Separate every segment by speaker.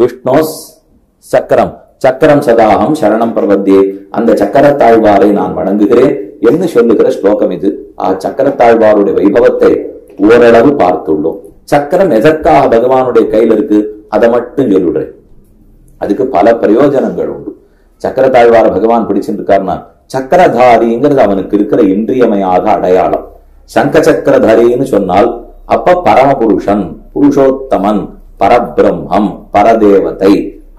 Speaker 1: விஷ்ணோஸ் சக்கரம். சக்கரம் சதாகம் சரணம் பிரபத்தியே. அந்த சக்கரத்தாழ்வாரை நான் வணங்குகிறேன் என்று சொல்லுகிற ஸ்லோகம் இது. ஆ சக்கரத்தாழ்வாருடைய வைபவத்தை ஓரளவு பார்த்துள்ளோம். சக்கரம் எதற்காக பகவானுடைய கையில் இருக்கு? அதை மட்டும் சொல்லிடுறேன் அதுக்கு பல பிரயோஜனங்கள் உண்டு. சக்கரத்தாழ்வார பகவான் பிடிச்சிருக்காருன்னா சக்கரதாரிங்கிறது அவனுக்கு இருக்கிற இன்றியமையாத அடையாளம். சங்க சக்கரதாரின்னு சொன்னால் அப்ப பரமபுருஷன் புருஷோத்தமன் பரபிரம்மம் பரதேவதை.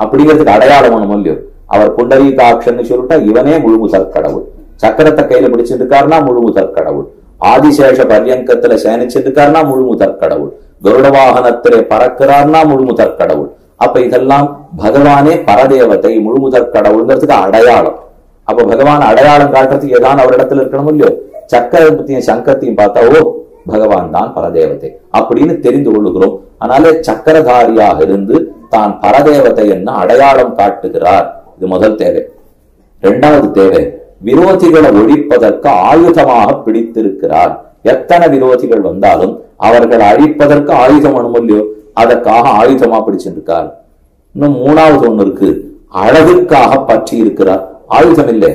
Speaker 1: அப்படிங்கிறதுக்கு அடையாளம் ஒண்ணும் இல்லையோ அவர் புண்டரீகாட்சன்னு சொல்லிட்டா இவனே முழுமுதற் கடவுள். சக்கரத்தை கையில பிடிச்சிருக்காருன்னா முழுமுதற் கடவுள். ஆதிசேஷ பர்யங்கத்துல சேனிச்சிருக்காருன்னா முழுமுதற் கடவுள். கருட வாகனத்திலே பறக்கிறார்னா முழுமுதற் கடவுள். அப்ப இதெல்லாம் பகவானே பரதேவதை முழுமுதற் கடவுள்ங்கிறதுக்கு அடையாளம். அப்ப பகவான் அடையாளம் காட்டுறதுக்கு ஏதாவது அவரிடத்துல இருக்கணும் இல்லையோ? சக்கரத்தையும் சங்கத்தையும் பார்த்தா ஓ பகவான் தான் பரதேவதை அப்படின்னு தெரிந்து கொள்ளுகிறோம். அதனால சக்கரதாரியாக இருந்து தான் பரதேவதை என்ன அடையாளம் காட்டுகிறார். இது முதல் தேவை. இரண்டாவது தேவை விரோதிகளை ஒழிப்பதற்கு ஆயுதமாக பிடித்திருக்கிறார். எத்தனை விரோதிகள் வந்தாலும் அவர்கள் அழிப்பதற்கு ஆயுதம் அனுமல்லையோ அதற்காக ஆயுதமா பிடிச்சிருக்கார் இன்னும் மூணாவது ஒண்ணு இருக்கு அழகுக்காக பற்றி இருக்கிறார் ஆயுதம் இல்லை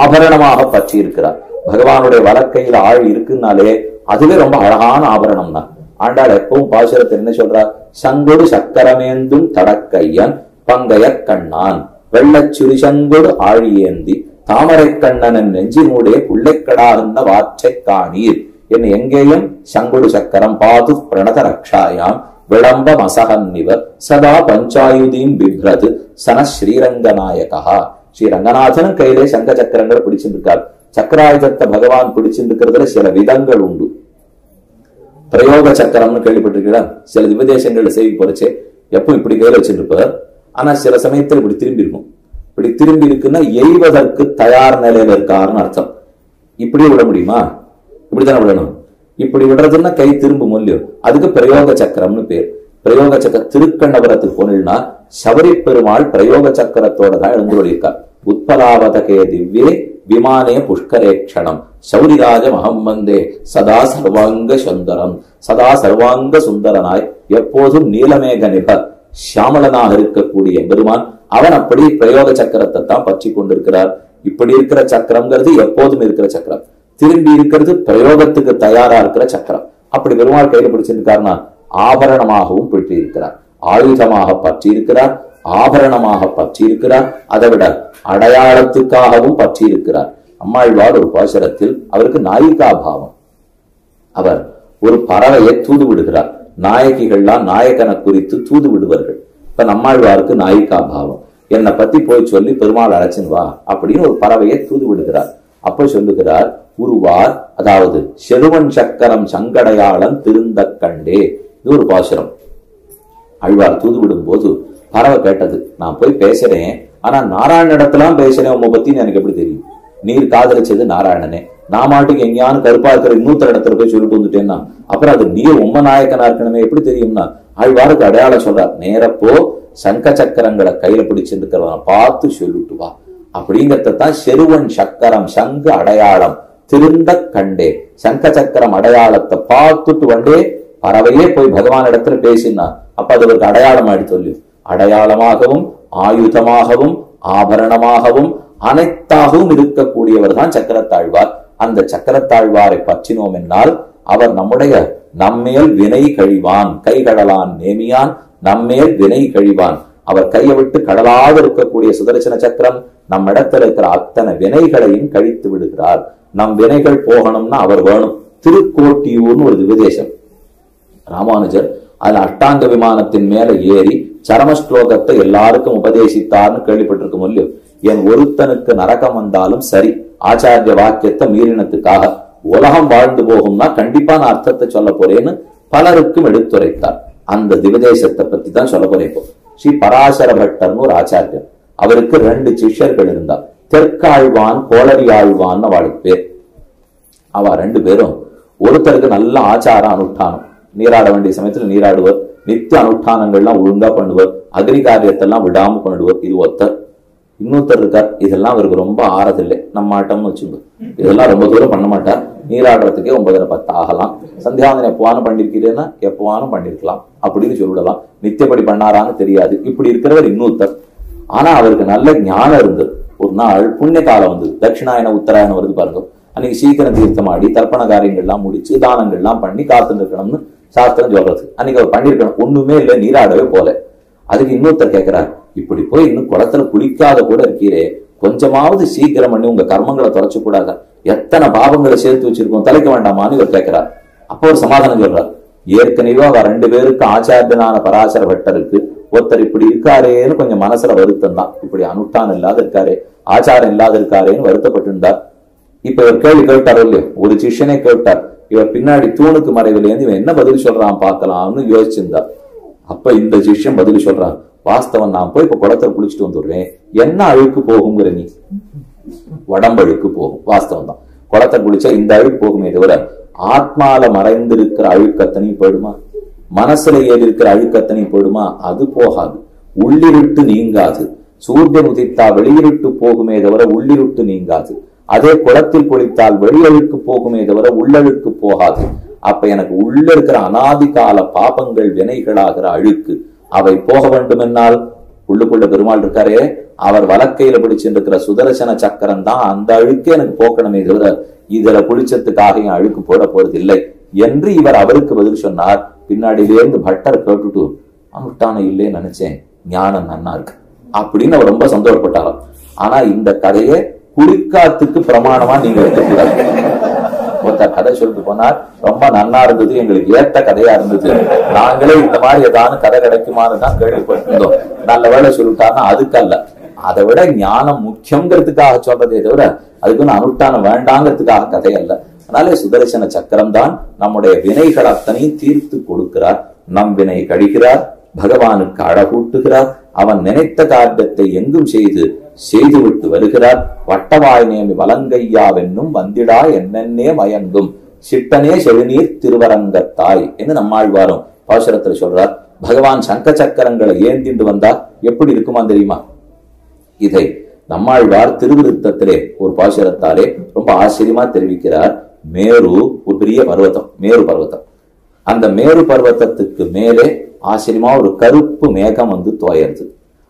Speaker 1: ஆபரணமாக பற்றி இருக்கிறார் பகவானுடைய வழக்கையில் ஆள் இருக்குன்னாலே அதுவே ரொம்ப அழகான ஆபரணம் தான். ஆண்டாள் எப்பவும் பாசுரத்தை என்ன சொல்றார் சங்கொடு சக்கரமேந்தும் தடக்கையன் பங்கைய கண்ணான். வெள்ளச்சுரி சங்கொடு ஆழியேந்தி தாமரை கண்ணனன் நெஞ்சினூடே புள்ளைக்கடாகின்ற வாற்றை காணீர். என் எங்கேயும் சங்குடு சக்கரம் பாது பிரணத ரக்ஷாயாம் விளம்பம் அசகன்னிவர் சதா பஞ்சாயுதீம் பிப்ரது சன ஸ்ரீரங்கநாயகா ஸ்ரீரங்கநாதனும் கையிலே சங்க சக்கரங்கள் பிடிச்சிருக்கார் சக்கராயுதத்தை பகவான் பிடிச்சிருக்கிறதுல சில விதங்கள் உண்டு. பிரயோக சக்கரம்னு கேள்விப்பட்டிருக்கீங்களா? சில திவதேசங்கள்ல செய்தி போறச்சே எப்போ இப்படி கையில வச்சிருப்பார். ஆனா சில சமயத்தில் இப்படி திரும்பி இருக்கும் இப்படி திரும்பி இருக்குன்னா எய்வதற்கு தயார் நிலையில இருக்காருன்னு அர்த்தம். இப்படியே விட முடியுமா? இப்படித்தானே விடணும். இப்படி விடுறதுன்னா கை திரும்பும் இல்லையோ? அதுக்கு பிரயோக சக்கரம்னு பேர். பிரயோக சக்கர திருக்கண்ணபுரத்துக்கு போனீங்கன்னா சபரி பெருமாள் பிரயோக சக்கரத்தோட தான் எழுந்துள்ளிருக்கார் உத்பலாவதகே திவ்யே விமானே புஷ்கரேக்ஷணம் சௌரிராஜ மகம்மந்தே சதா சர்வாங்க சுந்தரம் சதா சர்வாங்க சுந்தரனாய் எப்போதும் நீலமேக நிப சியாமலனாக இருக்கக்கூடிய பெருமான் அவன் அப்படி பிரயோக சக்கரத்தை தான் பற்றி கொண்டிருக்கிறார் இப்படி இருக்கிற சக்கரம்ங்கிறது எப்போதும் இருக்கிற சக்கரம் திரும்பி இருக்கிறது பிரயோகத்துக்கு தயாரா இருக்கிற சக்கரம் அப்படி பெருமாள் கையில பிடிச்சிருக்காருன்னா ஆபரணமாகவும் பிடித்து இருக்கிறார் ஆயுதமாக பற்றி இருக்கிறார் ஆபரணமாக பற்றி இருக்கிறார் அதை விட அடையாளத்துக்காகவும் பற்றி இருக்கிறார் அம்மாழ்வார் ஒரு பாசுரத்தில் அவருக்கு நாயிகா பாவம். அவர் ஒரு பறவையை தூது விடுகிறார். நாயகிகள்லாம் நாயகனை குறித்து தூது விடுவார்கள். இப்ப நம்மாழ்வாருக்கு நாயிகா பாவம். என்னை பத்தி போய் சொல்லி பெருமாள் அழைச்சின் வா அப்படின்னு ஒரு பறவையை தூது விடுகிறார். அப்ப சொல்லுகிறார் உருவார் அதாவது செருவன் சக்கரம் சங்கடையாளன் திருந்த கண்டே. இது ஒரு பாசுரம். அழ்வார் தூது விடும் போது பறவை கேட்டது. நான் போய் பேசுறேன். ஆனா நாராயணனிடத்துலாம் பேசுறேன். உங்க பத்தி எனக்கு எப்படி தெரியும்? நீர் காதலிச்சது நாராயணனே. நான் மாட்டுக்கு எங்கேயானு கருப்பா இருக்கிற இன்னொருத்தர் இடத்துல போய் சொல்லிட்டு வந்துட்டேன்னா அப்புறம் அது நீர் உம்ம நாயக்கனா இருக்கணுமே எப்படி தெரியும்னா? ஆழ்வாருக்கு அடையாளம் சொல்றார். நேரப்போ சங்க சக்கரங்களை கையில பிடிச்சிருக்கிறவன பார்த்து சொல்லிட்டு வா. அப்படிங்கறதான் செருவன் சக்கரம் சங்கு அடையாளம். திருந்த கண்டே. சங்க சக்கரம் அடையாளத்தை பார்த்துட்டு வந்தே பறவையே போய் பகவான் இடத்துல பேசினா அப்ப அது அவருக்கு அடையாளம் ஆயிடுச்சு சொல்லு. அடையாளமாகவும் ஆயுதமாகவும் ஆபரணமாகவும் அனைத்தாகவும் இருக்கக்கூடியவர் தான் சக்கரத்தாழ்வார். அந்த சக்கரத்தாழ்வாரை பற்றினோம் என்னால் அவர் நம்முடைய நம்மேல் வினை கழிவான் கைகடலான் நேமியான் நம்மேல் வினை கழிவான். அவர் கையை விட்டு கடலாக இருக்கக்கூடிய சுதர்சன சக்கரம் நம்ம இடத்துல இருக்கிற அத்தனை வினைகளையும் கழித்து விடுகிறார். நம் வினைகள் போகணும்னா அவர் வேணும். திருக்கோட்டியூர்னு ஒரு விதேசம் ராமானுஜர் அதுல அட்டாங்க விமானத்தின் மேல ஏறி சரம ஸ்லோகத்தை எல்லாருக்கும் உபதேசித்தார்னு கேள்விப்பட்டிருக்கும் இல்லையோ? என் ஒருத்தனுக்கு நரகம் வந்தாலும் சரி ஆச்சாரிய வாக்கியத்தை மீறினத்துக்காக உலகம் வாழ்ந்து போகும்னா கண்டிப்பா நான் அர்த்தத்தை சொல்ல போறேன்னு பலருக்கும் எடுத்துரைத்தார். அந்த திவதேசத்தை பத்தி தான் சொல்ல போறேன் இப்போ. ஸ்ரீ பராசர பட்டர்னு ஒரு ஆச்சாரியர். அவருக்கு ரெண்டு சிஷ்யர்கள் இருந்தார். தெற்காழ்வான் கோளரி ஆழ்வான் அவளுக்கு பேர். அவ ரெண்டு பேரும் ஒருத்தருக்கு நல்ல ஆச்சாரம் அனுஷ்டானம் நீராட வேண்டிய சமயத்துல நீராடுவர். நித்திய அனுஷ்டானங்கள்லாம் ஒழுங்கா பண்ணுவர் அக்னி காரியத்தெல்லாம் விடாம பண்ணுவார் இது ஒருத்தர் இன்னொருத்தர் இருக்கார் இதெல்லாம் அவருக்கு ரொம்ப ஆறதில்லை. நம்ம ஆட்டம்னு வச்சுங்க. இதெல்லாம் ரொம்ப தூரம் பண்ண மாட்டார். நீராடுறதுக்கே ஒன்பதரை பத்து ஆகலாம். சந்தியாவந்தன் எப்பவானும் பண்ணிருக்கிறேன்னா எப்பவானும் பண்ணிருக்கலாம். அப்படின்னு சொல்லிடலாம் நித்தியப்படி பண்ணாரான்னு தெரியாது. இப்படி இருக்கிறவர் இன்னொருத்தர். ஆனா அவருக்கு நல்ல ஞானம் இருந்தது. ஒரு நாள் புண்ணிய காலம் வந்து தட்சிணாயன உத்தராயணம் வருது பாருங்க. அன்னைக்கு சீக்கிரம் தீர்த்தமாடி தர்ப்பண காரியங்கள்லாம் முடிச்சு தானங்கள்லாம் பண்ணி காத்து இருக்கணும்னு சாஸ்திரம் சொல்றது. அன்னைக்கு அவர் பண்ணியிருக்கணும். ஒண்ணுமே இல்லை நீராடவே போல. அதுக்கு இன்னொருத்தர் கேட்கிறார் இப்படி போய் இன்னும் குளத்துல குளிக்காத கூட இருக்கீரே. கொஞ்சமாவது சீக்கிரம் பண்ணி உங்க கர்மங்களை தொலைச்சு கூடாத எத்தனை பாவங்களை சேர்த்து வச்சிருக்கோம் தலைக்க வேண்டாமான்னு இவர் கேட்கிறார் அப்போ ஒரு சமாதானம் சொல்றார். ஏற்கனவே அவ ரெண்டு பேருக்கு ஆச்சாரியனான பராசர பட்டருக்கு ஒருத்தர் இப்படி இருக்காரேன்னு கொஞ்சம் மனசுல வருத்தம் தான். இப்படி அனுஷ்டானம் இல்லாத இருக்காரே ஆச்சாரம் இல்லாத இருக்காரேன்னு வருத்தப்பட்டிருந்தார். இப்ப இவர் கேள்வி கேட்டார் இல்லையோ? ஒரு சிஷ்யனே கேட்டார். இவர் பின்னாடி தூணுக்கு மறைவில இருந்து இவன் என்ன பதில் சொல்றான் பார்க்கலாம்னு யோசிச்சிருந்தா. அப்ப இந்த சிஷ்யம் பதில் சொல்றான் வாஸ்தவன் நான் போய் இப்ப குளத்துல குளிச்சுட்டு வந்துடுறேன். என்ன அழுக்கு போகுங்கிற நீ? உடம்பழுக்கு போகும். வாஸ்தவம் தான். குளத்தை குளிச்சா இந்த அழுக்கு போகுமே தவிர ஆத்மால மறைந்திருக்கிற அழுக்கத்தனையும் போயிடுமா? மனசுல ஏறி இருக்கிற அழுக்கத்தனையும் போயிடுமா? அது போகாது. உள்ளிருட்டு நீங்காது. சூரியன் உதித்தா வெளியிருட்டு போகுமே தவிர உள்ளிருட்டு நீங்காது. அதே குளத்தில் குளித்தால் வெளியழுக்கு போகுமே தவிர உள்ளழுக்கு போகாது. அப்ப எனக்கு உள்ள இருக்கிற அனாதி கால பாபங்கள் வினைகளாகிற அழுக்கு அவை போக வேண்டுமென்னால் உள்ளுக்குள்ள பெருமாள் இருக்காரே அவர் வலக்கையில பிடிச்சிருக்கிற சுதர்சன சக்கரம் தான் அந்த அழுக்கு எனக்கு போக்கணுமே தவிர இதுல குளிச்சத்துக்காக என் அழுக்கு போட போறது இல்லை என்று இவர் அவருக்கு பதில் சொன்னார். பின்னாடியிலேருந்து பட்டர் கேட்டுட்டு அனுஷ்டானம் இல்லைன்னு நினைச்சேன். ஞானம் நன்னா இருக்கு அப்படின்னு அவர் ரொம்ப சந்தோஷப்பட்டாராம். ஆனா இந்த கதையை குளிக்காத்துக்கு பிரமாணமா நீங்க எடுத்துக்கூடாது ஒருத்தர் கதை சொல்லிட்டு போனார் ரொம்ப நன்னா இருந்தது எங்களுக்கு ஏத்த கதையா இருந்தது. நாங்களே இந்த மாதிரி ஏதாவது கதை கிடைக்குமான்னு தான் கேள்விப்பட்டிருந்தோம். நல்ல வேலை சொல்லிட்டாருன்னா அதுக்கு அல்ல அதை விட ஞானம் முக்கியங்கிறதுக்காக சொல்றதே தவிர அதுக்குன்னு அனுஷ்டானம் வேண்டாங்கிறதுக்காக கதை அல்ல. அதனாலே சுதர்சன சக்கரம் தான் நம்முடைய வினைகள் அத்தனையும் தீர்த்து கொடுக்கிறார். நம் வினை கழிக்கிறார். பகவானுக்கு அழகூட்டுகிறார். அவன் நினைத்த காரியத்தை எங்கும் செய்து செய்துவிட்டு வருகிறார். வட்டவாய் நேமி வலங்கையாவென்னும் வந்திடா என்னென்னே மயங்கும். சிட்டனே செழுநீர் திருவரங்கத்தாய் என்று நம்மாழ்வாரும் பாசுரத்தில் சொல்றார். பகவான் சங்க சக்கரங்களை ஏந்திண்டு வந்தா எப்படி இருக்குமா தெரியுமா? இதை நம்மாழ்வார் திருவிருத்தத்திலே ஒரு பாசுரத்தாலே ரொம்ப ஆச்சரியமா தெரிவிக்கிறார். மேரு ஒரு பெரிய பர்வதம் மேரு பர்வதம். அந்த மேரு பர்வத்தத்துக்கு மேலே ஆச்சரியமா ஒரு கருப்பு மேகம் வந்து தோயறது.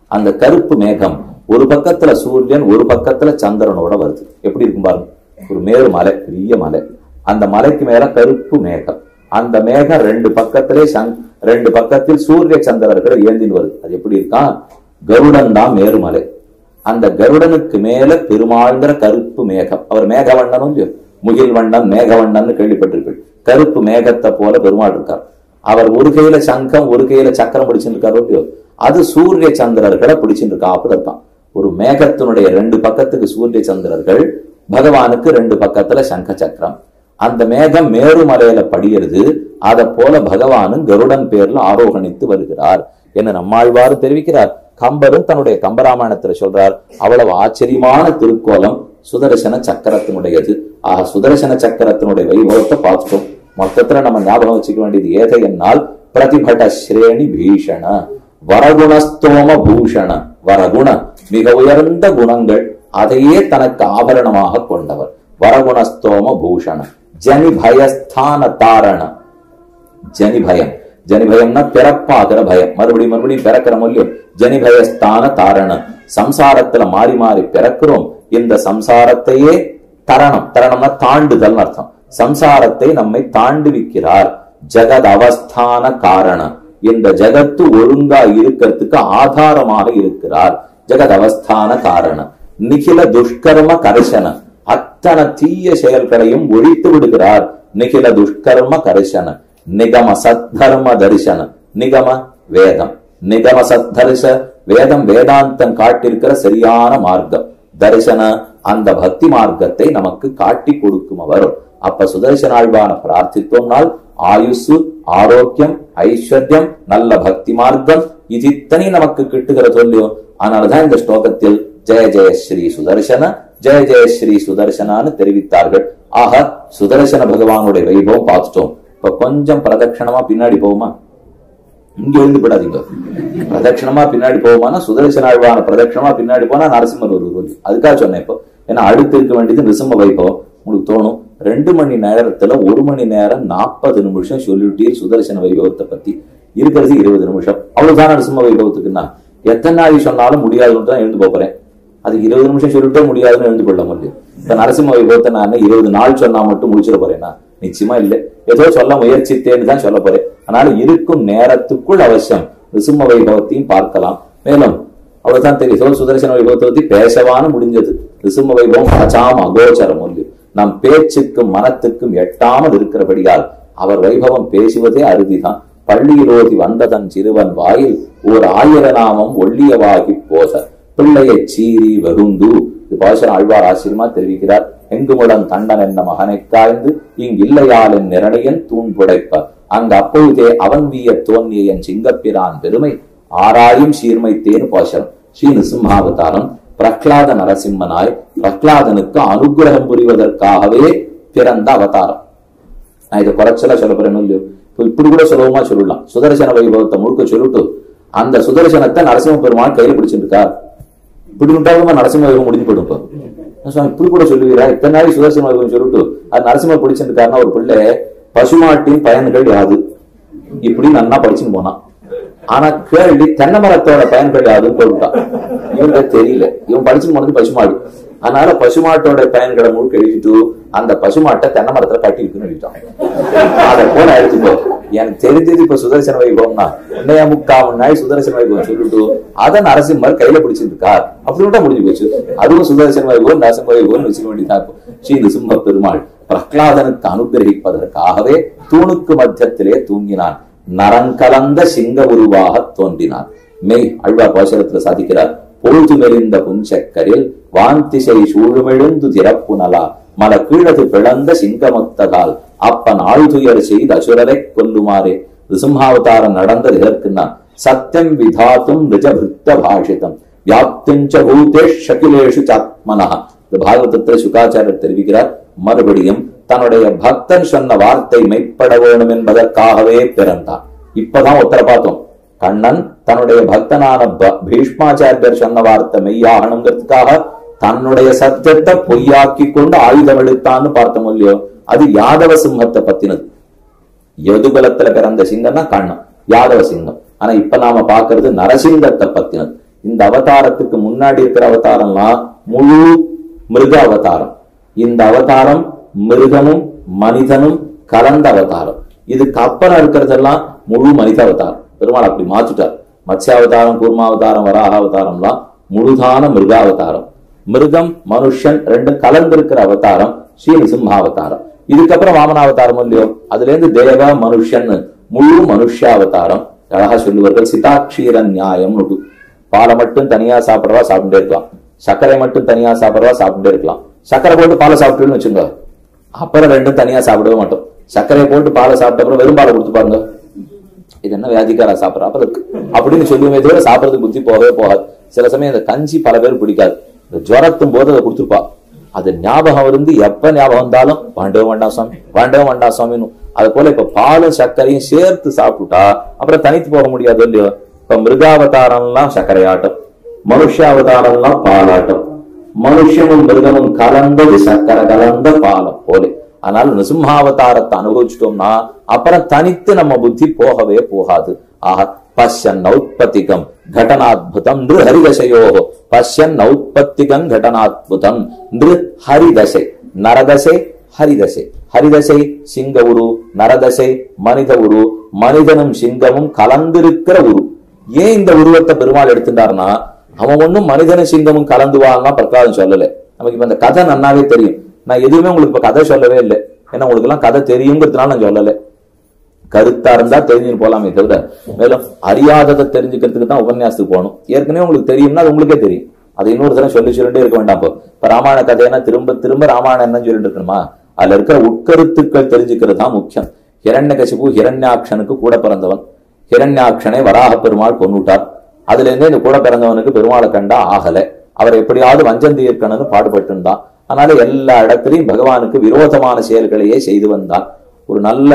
Speaker 1: அந்த கருப்பு மேகம் ஒரு பக்கத்துல சூரியன் ஒரு பக்கத்துல சந்திரனோட வருது. எப்படி இருக்கும் பாருங்க? ஒரு மேரு மலை பெரிய மலை. அந்த மலைக்கு மேல கருப்பு மேகம். அந்த மேகம் ரெண்டு பக்கத்திலே சங் ரெண்டு பக்கத்தில் சூரிய சந்திரர்களை ஏந்தின்னு வருது. அது எப்படி இருக்கான் கருடன் தான் மேருமலை அந்த கருடனுக்கு மேல பெருமாள்ங்கிற கருப்பு மேகம். அவர் மேகவண்ணனும் முகில் வண்ணன் மேகவண்ணன் கேள்விப்பட்டிருப்பீர்கள் கருப்பு மேகத்தை போல பெருமாள் இருக்கார். அவர் ஒரு கையில சங்கம் ஒரு கையில சக்கரம் பிடிச்சிருக்காரோ இல்லையோ அது சூரிய சந்திரர்களை பிடிச்சிட்டு இருக்கா அப்படி இருக்கான் ஒரு மேகத்தினுடைய ரெண்டு பக்கத்துக்கு சூரிய சந்திரர்கள் பகவானுக்கு ரெண்டு பக்கத்துல சங்க சக்கரம். அந்த மேகம் மேருமலையில படியிறது அதை போல பகவானும் கருடன் பேர்ல ஆரோகணித்து வருகிறார் என்று நம்மாழ்வாறு தெரிவிக்கிறார். கம்பரும் தன்னுடைய கம்பராமாயணத்துல சொல்றார் அவ்வளவு ஆச்சரியமான திருக்கோலம் சுதர்சன சக்கரத்தினுடையது. ஆக சுதர்சன சக்கரத்தினுடைய வைபவத்தை பார்த்தோம் மொத்தத்துல நம்ம ஞாபகம் வச்சுக்க வேண்டியது ஏதை என்னால்? பிரதிபட ஸ்ரேணி பீஷண வரகுணஸ்தோம பூஷண. வரகுண மிக உயர்ந்த குணங்கள் அதையே தனக்கு ஆபரணமாக கொண்டவர். வரகுணஸ்தோம பூஷண ஜனி பயஸ்தான தாரண. ஜனி பயம் ஜனி பயம்னா பிறப்பாகிற பயம். மறுபடியும் மறுபடியும் பிறக்கிற மொழியும் ஜனி பயஸ்தான தாரண. சம்சாரத்துல மாறி மாறி பிறக்கிறோம். இந்த சம்சாரத்தையே தரணம். தரணம்னா தாண்டுதல் அர்த்தம். சம்சாரத்தை நம்மை தாண்டுவிக்கிறார். ஜெகத் அவஸ்தான காரணம். இந்த ஜெகத்து ஒழுங்கா இருக்கிறதுக்கு ஆதாரமாக இருக்கிறார். ஜெகத் அவஸ்தான காரணம். நிகில துஷ்கர்ம கரிசன அத்தனை தீய செயல்களையும் ஒழித்து விடுகிறார். நிகில துஷ்கர்ம கரிசனம். நிகம சத்தர்ம தரிசன நிகம வேதம். நிகம சத்தரிச வேதம் வேதாந்தம் காட்டிருக்கிற சரியான மார்க்கம். தரிசன அந்த பக்தி மார்க்கத்தை நமக்கு காட்டி கொடுக்கும் அவர். அப்ப சுதர்சனாழ்வான பிரார்த்தித்தோம்னால் ஆயுசு ஆரோக்கியம் ஐஸ்வர்யம் நல்ல பக்தி மார்க்கம் இது இத்தனை நமக்கு கிட்டுகிற சொல்லியும் அதனாலதான் இந்த ஸ்லோகத்தில் ஜெய ஜெய ஸ்ரீ சுதர்சன ஜெய ஜெய ஸ்ரீ சுதர்சனான்னு தெரிவித்தார்கள். ஆக சுதர்சன பகவானுடைய வைபவம் பார்த்துட்டோம். இப்ப கொஞ்சம் பிரதட்சணமா பின்னாடி போகுமா இங்க எழுந்து விடாதீங்க பிரதட்சணமா பின்னாடி போவோமானா சுதர்சன ஆழ்வான பிரதட்சணமா பின்னாடி போனா நரசிம்மர் ஒரு அதுக்காக சொன்னேன் இப்போ. ஏன்னா அடுத்து இருக்க வேண்டியது நிருசிம்ம வைபவம். உங்களுக்கு தோணும். ரெண்டு மணி நேரத்துல ஒரு மணி நேரம் நாற்பது நிமிஷம் சொல்லிட்டே சுதர்சன வைபவத்தை பத்தி இருக்கிறது இருபது நிமிஷம். அவ்வளவுதான் நரசிம்ம வைபவத்துக்குன்னா. எத்தனை நாள் சொன்னாலும் முடியாதுன்னு தான் எழுந்து போறேன். அதுக்கு இருபது நிமிஷம் சொல்லிட்டே முடியாதுன்னு எழுந்து கொள்ள முடியும். இப்ப நரசிம்ம வைபவத்தை நான் இருபது நாள் சொன்னா மட்டும் முடிச்சிட போறேன்னா? நிச்சயமா இல்லை. ஏதோ சொல்ல முயற்சித்தேன்னு தான் சொல்ல போறேன். அதனால இருக்கும் நேரத்துக்குள் அவசியம் நரசிம்ம வைபவத்தையும் பார்க்கலாம். மேலும் அவ்வளவுதான் தெரியும். சுதர்சன வைபவத்தை பத்தி பேசவான முடிஞ்சது. நிருசிம்ம வைபவம் அச்சாம் அகோச்சரம் ஒன்று நம் பேச்சுக்கும் மனத்துக்கும் எட்டாமல் இருக்கிறபடியால் அவர் வைபவம் பேசுவதே அறுதிதான். பள்ளியிலோதி வந்ததன் சிறுவன் வாயில் ஓர் ஆயிர நாமம் ஒள்ளியவாகி போத பிள்ளையை சீறி வெகுண்டு பாஷன் ஆழ்வார் ஆசிரியமா தெரிவிக்கிறார். எங்குமுடன் தண்டன் என்ற மகனை காய்ந்து இங்கில்லையாளின் நிரணையன் தூண் அங்கு அப்பொழுதே அவன் வீய தோன்றிய என் சிங்கப்பிரான் பெருமை ஆராயும் சீர்மைத்தேன் பாஷன் ஸ்ரீ நிசிம்மாவதாரம் பிரகலாத நரசிம்மனாய் பிரகலாதனுக்கு அனுகிரகம் புரிவதற்காகவே பிறந்த அவதாரம். நான் இதை குறைச்சலா சொல்ல போறேன் இல்லையோ? இப்படி கூட சுலபமா சொல்லலாம். சுதர்சன வைபவத்தை முழுக்க சொல்லிட்டு அந்த சுதர்சனத்தை நரசிம்ம பெருமாள் கையில் பிடிச்சிட்டு இப்படி உண்டாகுமா நரசிம்ம வைபவம் முடிஞ்சு போயிடும் இப்போ? இப்படி கூட சொல்லுவீரா? இத்தனை நாளைக்கு சுதர்சன வைபவம் சொல்லிட்டு அது நரசிம்ம பிடிச்சிருக்காருன்னா ஒரு பிள்ளை பசுமாட்டின் பயன்கள் யாது? இப்படி நன்னா படிச்சுன்னு போனான். ஆனா கேள்வி தென்னை மரத்தோட பயன்கள் யாதுன்னு போட்டுட்டான் இவங்க தெரியல. இவன் படிச்சு போனது பசுமாடு. அதனால பசுமாட்டோட பயன்களை முழுக்க எழுதிட்டு அந்த பசுமாட்டை தென்னை மரத்துல கட்டி இருக்குன்னு எழுதிட்டான். அதை போல எடுத்துக்கோ. எனக்கு தெரிஞ்சது இப்ப சுதர்சன வைபவம்னா உன்னைய முக்காம நாய் சுதர்சன வைபவம் சொல்லிட்டு அதை நரசிம்மர் கையில பிடிச்சிருக்கார். அப்படி முடிஞ்சு போச்சு. அதுவும் சுதர்சன வைபவம் நரசிம்ம வைபவம் வச்சுக்க வேண்டியதா இருக்கும் ஸ்ரீ நிசிம்ம பெருமாள் பிரகலாதனுக்கு அனுகிரகிப்பதற்காகவே தூணுக்கு மத்தியத்திலே தூங்கினான். நரங்கலந்த சிங்க உருவாக தோன்றினான். மெய் அழ்வார் பாசரத்துல சாதிக்கிறார். பொழுது மெலிந்த புஞ்சக்கரில் வாந்திசை சூழுமெழுந்து திறப்புனலா மல கீழது பிளந்த சிங்கமத்ததால் அப்பன் ஆழ்துயர் செய்து அசுரரை கொல்லுமாறே. ரிசிம்ஹாவதாரம் நடந்தது எதற்குன்னா சத்தியம் விதாத்தும் ரிஜபிருத்த பாஷிதம். வியாப்திஞ்ச பூதேஷ் ஷகிலேஷு சாத்மனா இந்த பாகவதத்தில் சுகாச்சாரியர் தெரிவிக்கிறார் மறுபடியும் தன்னுடைய பக்தன் சொன்ன வார்த்தை மெய்ப்பட வேணும் என்பதற்காகவே பிறந்தான். இப்பதான் உத்தர பார்த்தோம். கண்ணன் தன்னுடைய பக்தனான பீஷ்மாச்சாரியர் சொன்ன வார்த்தை மெய்யாகணுங்கிறதுக்காக தன்னுடைய சத்தியத்தை பொய்யாக்கி கொண்டு ஆயுதம் எடுத்தான்னு பார்த்தோம் இல்லையோ? அது யாதவ சிம்மத்தை பத்தினது. எதுகுலத்துல பிறந்த சிங்கம்னா கண்ணன் யாதவ சிங்கம். ஆனா இப்ப நாம பாக்குறது நரசிங்கத்தை பத்தினது. இந்த அவதாரத்துக்கு முன்னாடி இருக்கிற அவதாரம்லாம் முழு மிருக அவதாரம். இந்த அவதாரம் மிருகமும் மனிதனும் கலந்த அவதாரம். இதுக்கு அப்புறம் இருக்கிறதெல்லாம் முழு மனித அவதாரம். பெருமாள் அப்படி மாத்திட்டார் மத்ஸ்யாவதாரம் கூர்மாவதாரம் வராகாவதாரம்லாம் முழுதான மிருகாவதாரம். மிருகம் மனுஷன் ரெண்டும் கலந்திருக்கிற அவதாரம் ஸ்ரீநிசிம்ஹாவதாரம் இதுக்கப்புறம் வாமனாவதாரம் இல்லையோ? அதுல இருந்து தேவ மனுஷன் முழு மனுஷாவதாரம். அழகா சொல்லுவார்கள் சிதாட்சீர நியாயம் பாலை மட்டும் தனியா சாப்பிடுறவா சாப்பிட்டே இருக்கலாம். சர்க்கரை மட்டும் தனியா சாப்பிடுறவா சாப்பிட்டே இருக்கலாம். சர்க்கரை போட்டு பாலை சாப்பிட்டுன்னு வச்சுங்க அப்புறம் ரெண்டும் தனியா சாப்பிடவே மாட்டோம். சர்க்கரையை போட்டு பாலை சாப்பிட்ட அப்புறம் வெறும் பாலை கொடுத்து பாருங்க. இது என்ன வியாதிக்காரா சாப்பிடறா? அப்ப அப்படின்னு சொல்லுமே தவிர சாப்பிடறதுக்கு புத்தி போகவே போகாது. சில சமயம் இந்த கஞ்சி பல பேர் பிடிக்காது. இந்த ஜுரத்தும் போது அதை கொடுத்துருப்பா. அது ஞாபகம் இருந்து எப்ப ஞாபகம் வந்தாலும் வேண்டவே வேண்டாம் சுவாமி வேண்டவே வேண்டாம் சுவாமின்னு அது போல இப்ப பாலும் சர்க்கரையும் சேர்த்து சாப்பிட்டுட்டா அப்புறம் தனித்து போக முடியாது இல்லையோ? இப்ப மிருகாவதாரம்லாம் சர்க்கரை ஆட்டம் மனுஷாவதாரம்லாம் பாலாட்டம். மனுஷனும் மிருகமும் கலந்தது சர்க்கரை கலந்த பாலம் போலே. ஆனால் நிசிம்ஹாவதாரத்தை அனுபவிச்சிட்டோம்னா அப்புறம் தனித்து நம்ம புத்தி போகவே போகாது. ஆக பஷ்யன் நௌத்பத்திகம் கடனாத்புதம் நிரு ஹரிதசையோ பஷ்யன் நௌத்பத்திகம் கடனாத்புதம் நிரு ஹரிதசை. நரதசை ஹரிதசை. ஹரிதசை சிங்க உரு நரதசை மனித உரு. மனிதனும் சிங்கமும் கலந்திருக்கிற உரு. ஏன் இந்த உருவத்தை பெருமாள் எடுத்துட்டாருன்னா அவன் ஒண்ணும் மனிதனும் சிங்கமும் கலந்து வாழ்னா சொல்லல. நமக்கு இப்ப இந்த கதை நன்னாவே தெரியும். நான் எதுவுமே உங்களுக்கு இப்ப கதை சொல்லவே இல்லை. ஏன்னா உங்களுக்கு எல்லாம் கதை தெரியுங்கிறதுனால நான் சொல்லலை. கருத்தா இருந்தா தெரிஞ்சுன்னு போலாமே தவிர மேலும் அறியாததை தெரிஞ்சுக்கிறதுக்கு தான் உபன்யாசத்துக்கு போகணும். ஏற்கனவே உங்களுக்கு தெரியும்னா அது உங்களுக்கே தெரியும். அதை இன்னொரு தடவை சொல்லி சொல்லிட்டே இருக்க வேண்டாம் இப்போ. இப்ப ராமாயண கதைன்னா திரும்ப திரும்ப ராமாயணம் என்ன சொல்லிட்டு இருக்கணுமா? அதுல இருக்கிற உட்கருத்துக்கள் தெரிஞ்சுக்கிறது தான் முக்கியம். ஹிரண்யகசிபு ஹிரண்யாக்ஷனுக்கு கூட பிறந்தவன். ஹிரண்யாக்ஷனை வராக பெருமாள் கொண்டுட்டார் அதுல இருந்தே இந்த கூட பிறந்தவனுக்கு பெருமாளை கண்டா ஆகல. அவர் எப்படியாவது வஞ்சம் தீர்க்கணும்னு பாடுபட்டு இருந்தான் அதனால எல்லா இடத்துலயும் பகவானுக்கு விரோதமான செயல்களையே செய்து வந்தான் ஒரு நல்ல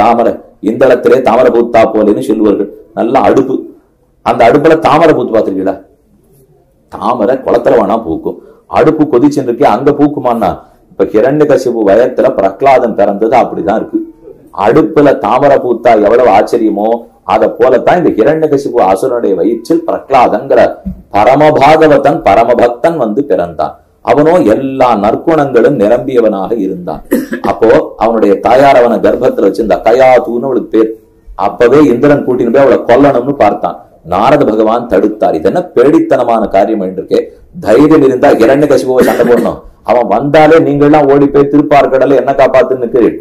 Speaker 1: தாமரை. இந்த இடத்திலே தாமரை பூத்தா போலேன்னு சொல்லுவார்கள். நல்ல அடுப்பு. அந்த அடுப்புல தாமரை பூத்து பார்த்துருக்கீங்களா? தாமரை குளத்துல வேணா பூக்கும். அடுப்பு கொதிச்சுருக்கே அங்க பூக்குமான்னா இப்ப கிரண்ய கசிப்பு வயத்துல பிரகலாதன் பிறந்தது அப்படிதான் இருக்கு. அடுப்புல தாமரை பூத்தா எவ்வளவு ஆச்சரியமோ அதை போலத்தான் இந்த கிரண்ய கசிப்பு அசுரனுடைய வயிற்றில் பிரகலாதங்கிற பரமபாகவதன் பரமபக்தன் வந்து பிறந்தான். அவனோ எல்லா நற்குணங்களும் நிரம்பியவனாக இருந்தான். அப்போ அவனுடைய தாயார் அவனை கர்ப்பத்துல வச்சிருந்தா கயாதூன்னு அவளுக்கு பேர். அப்பவே இந்திரன் கூட்டின்னு போய் அவளை கொல்லணும்னு பார்த்தான். நாரத பகவான் தடுத்தார். இது என்ன பேடித்தனமான காரியம் இருக்கே தைரியம் இருந்தா இரண்டு கசிபுவை சண்டை போடணும். அவன் வந்தாலே நீங்க எல்லாம் ஓடி போய் திருப்பார்கடல என்ன காப்பாத்துன்னு நிக்கிறீள்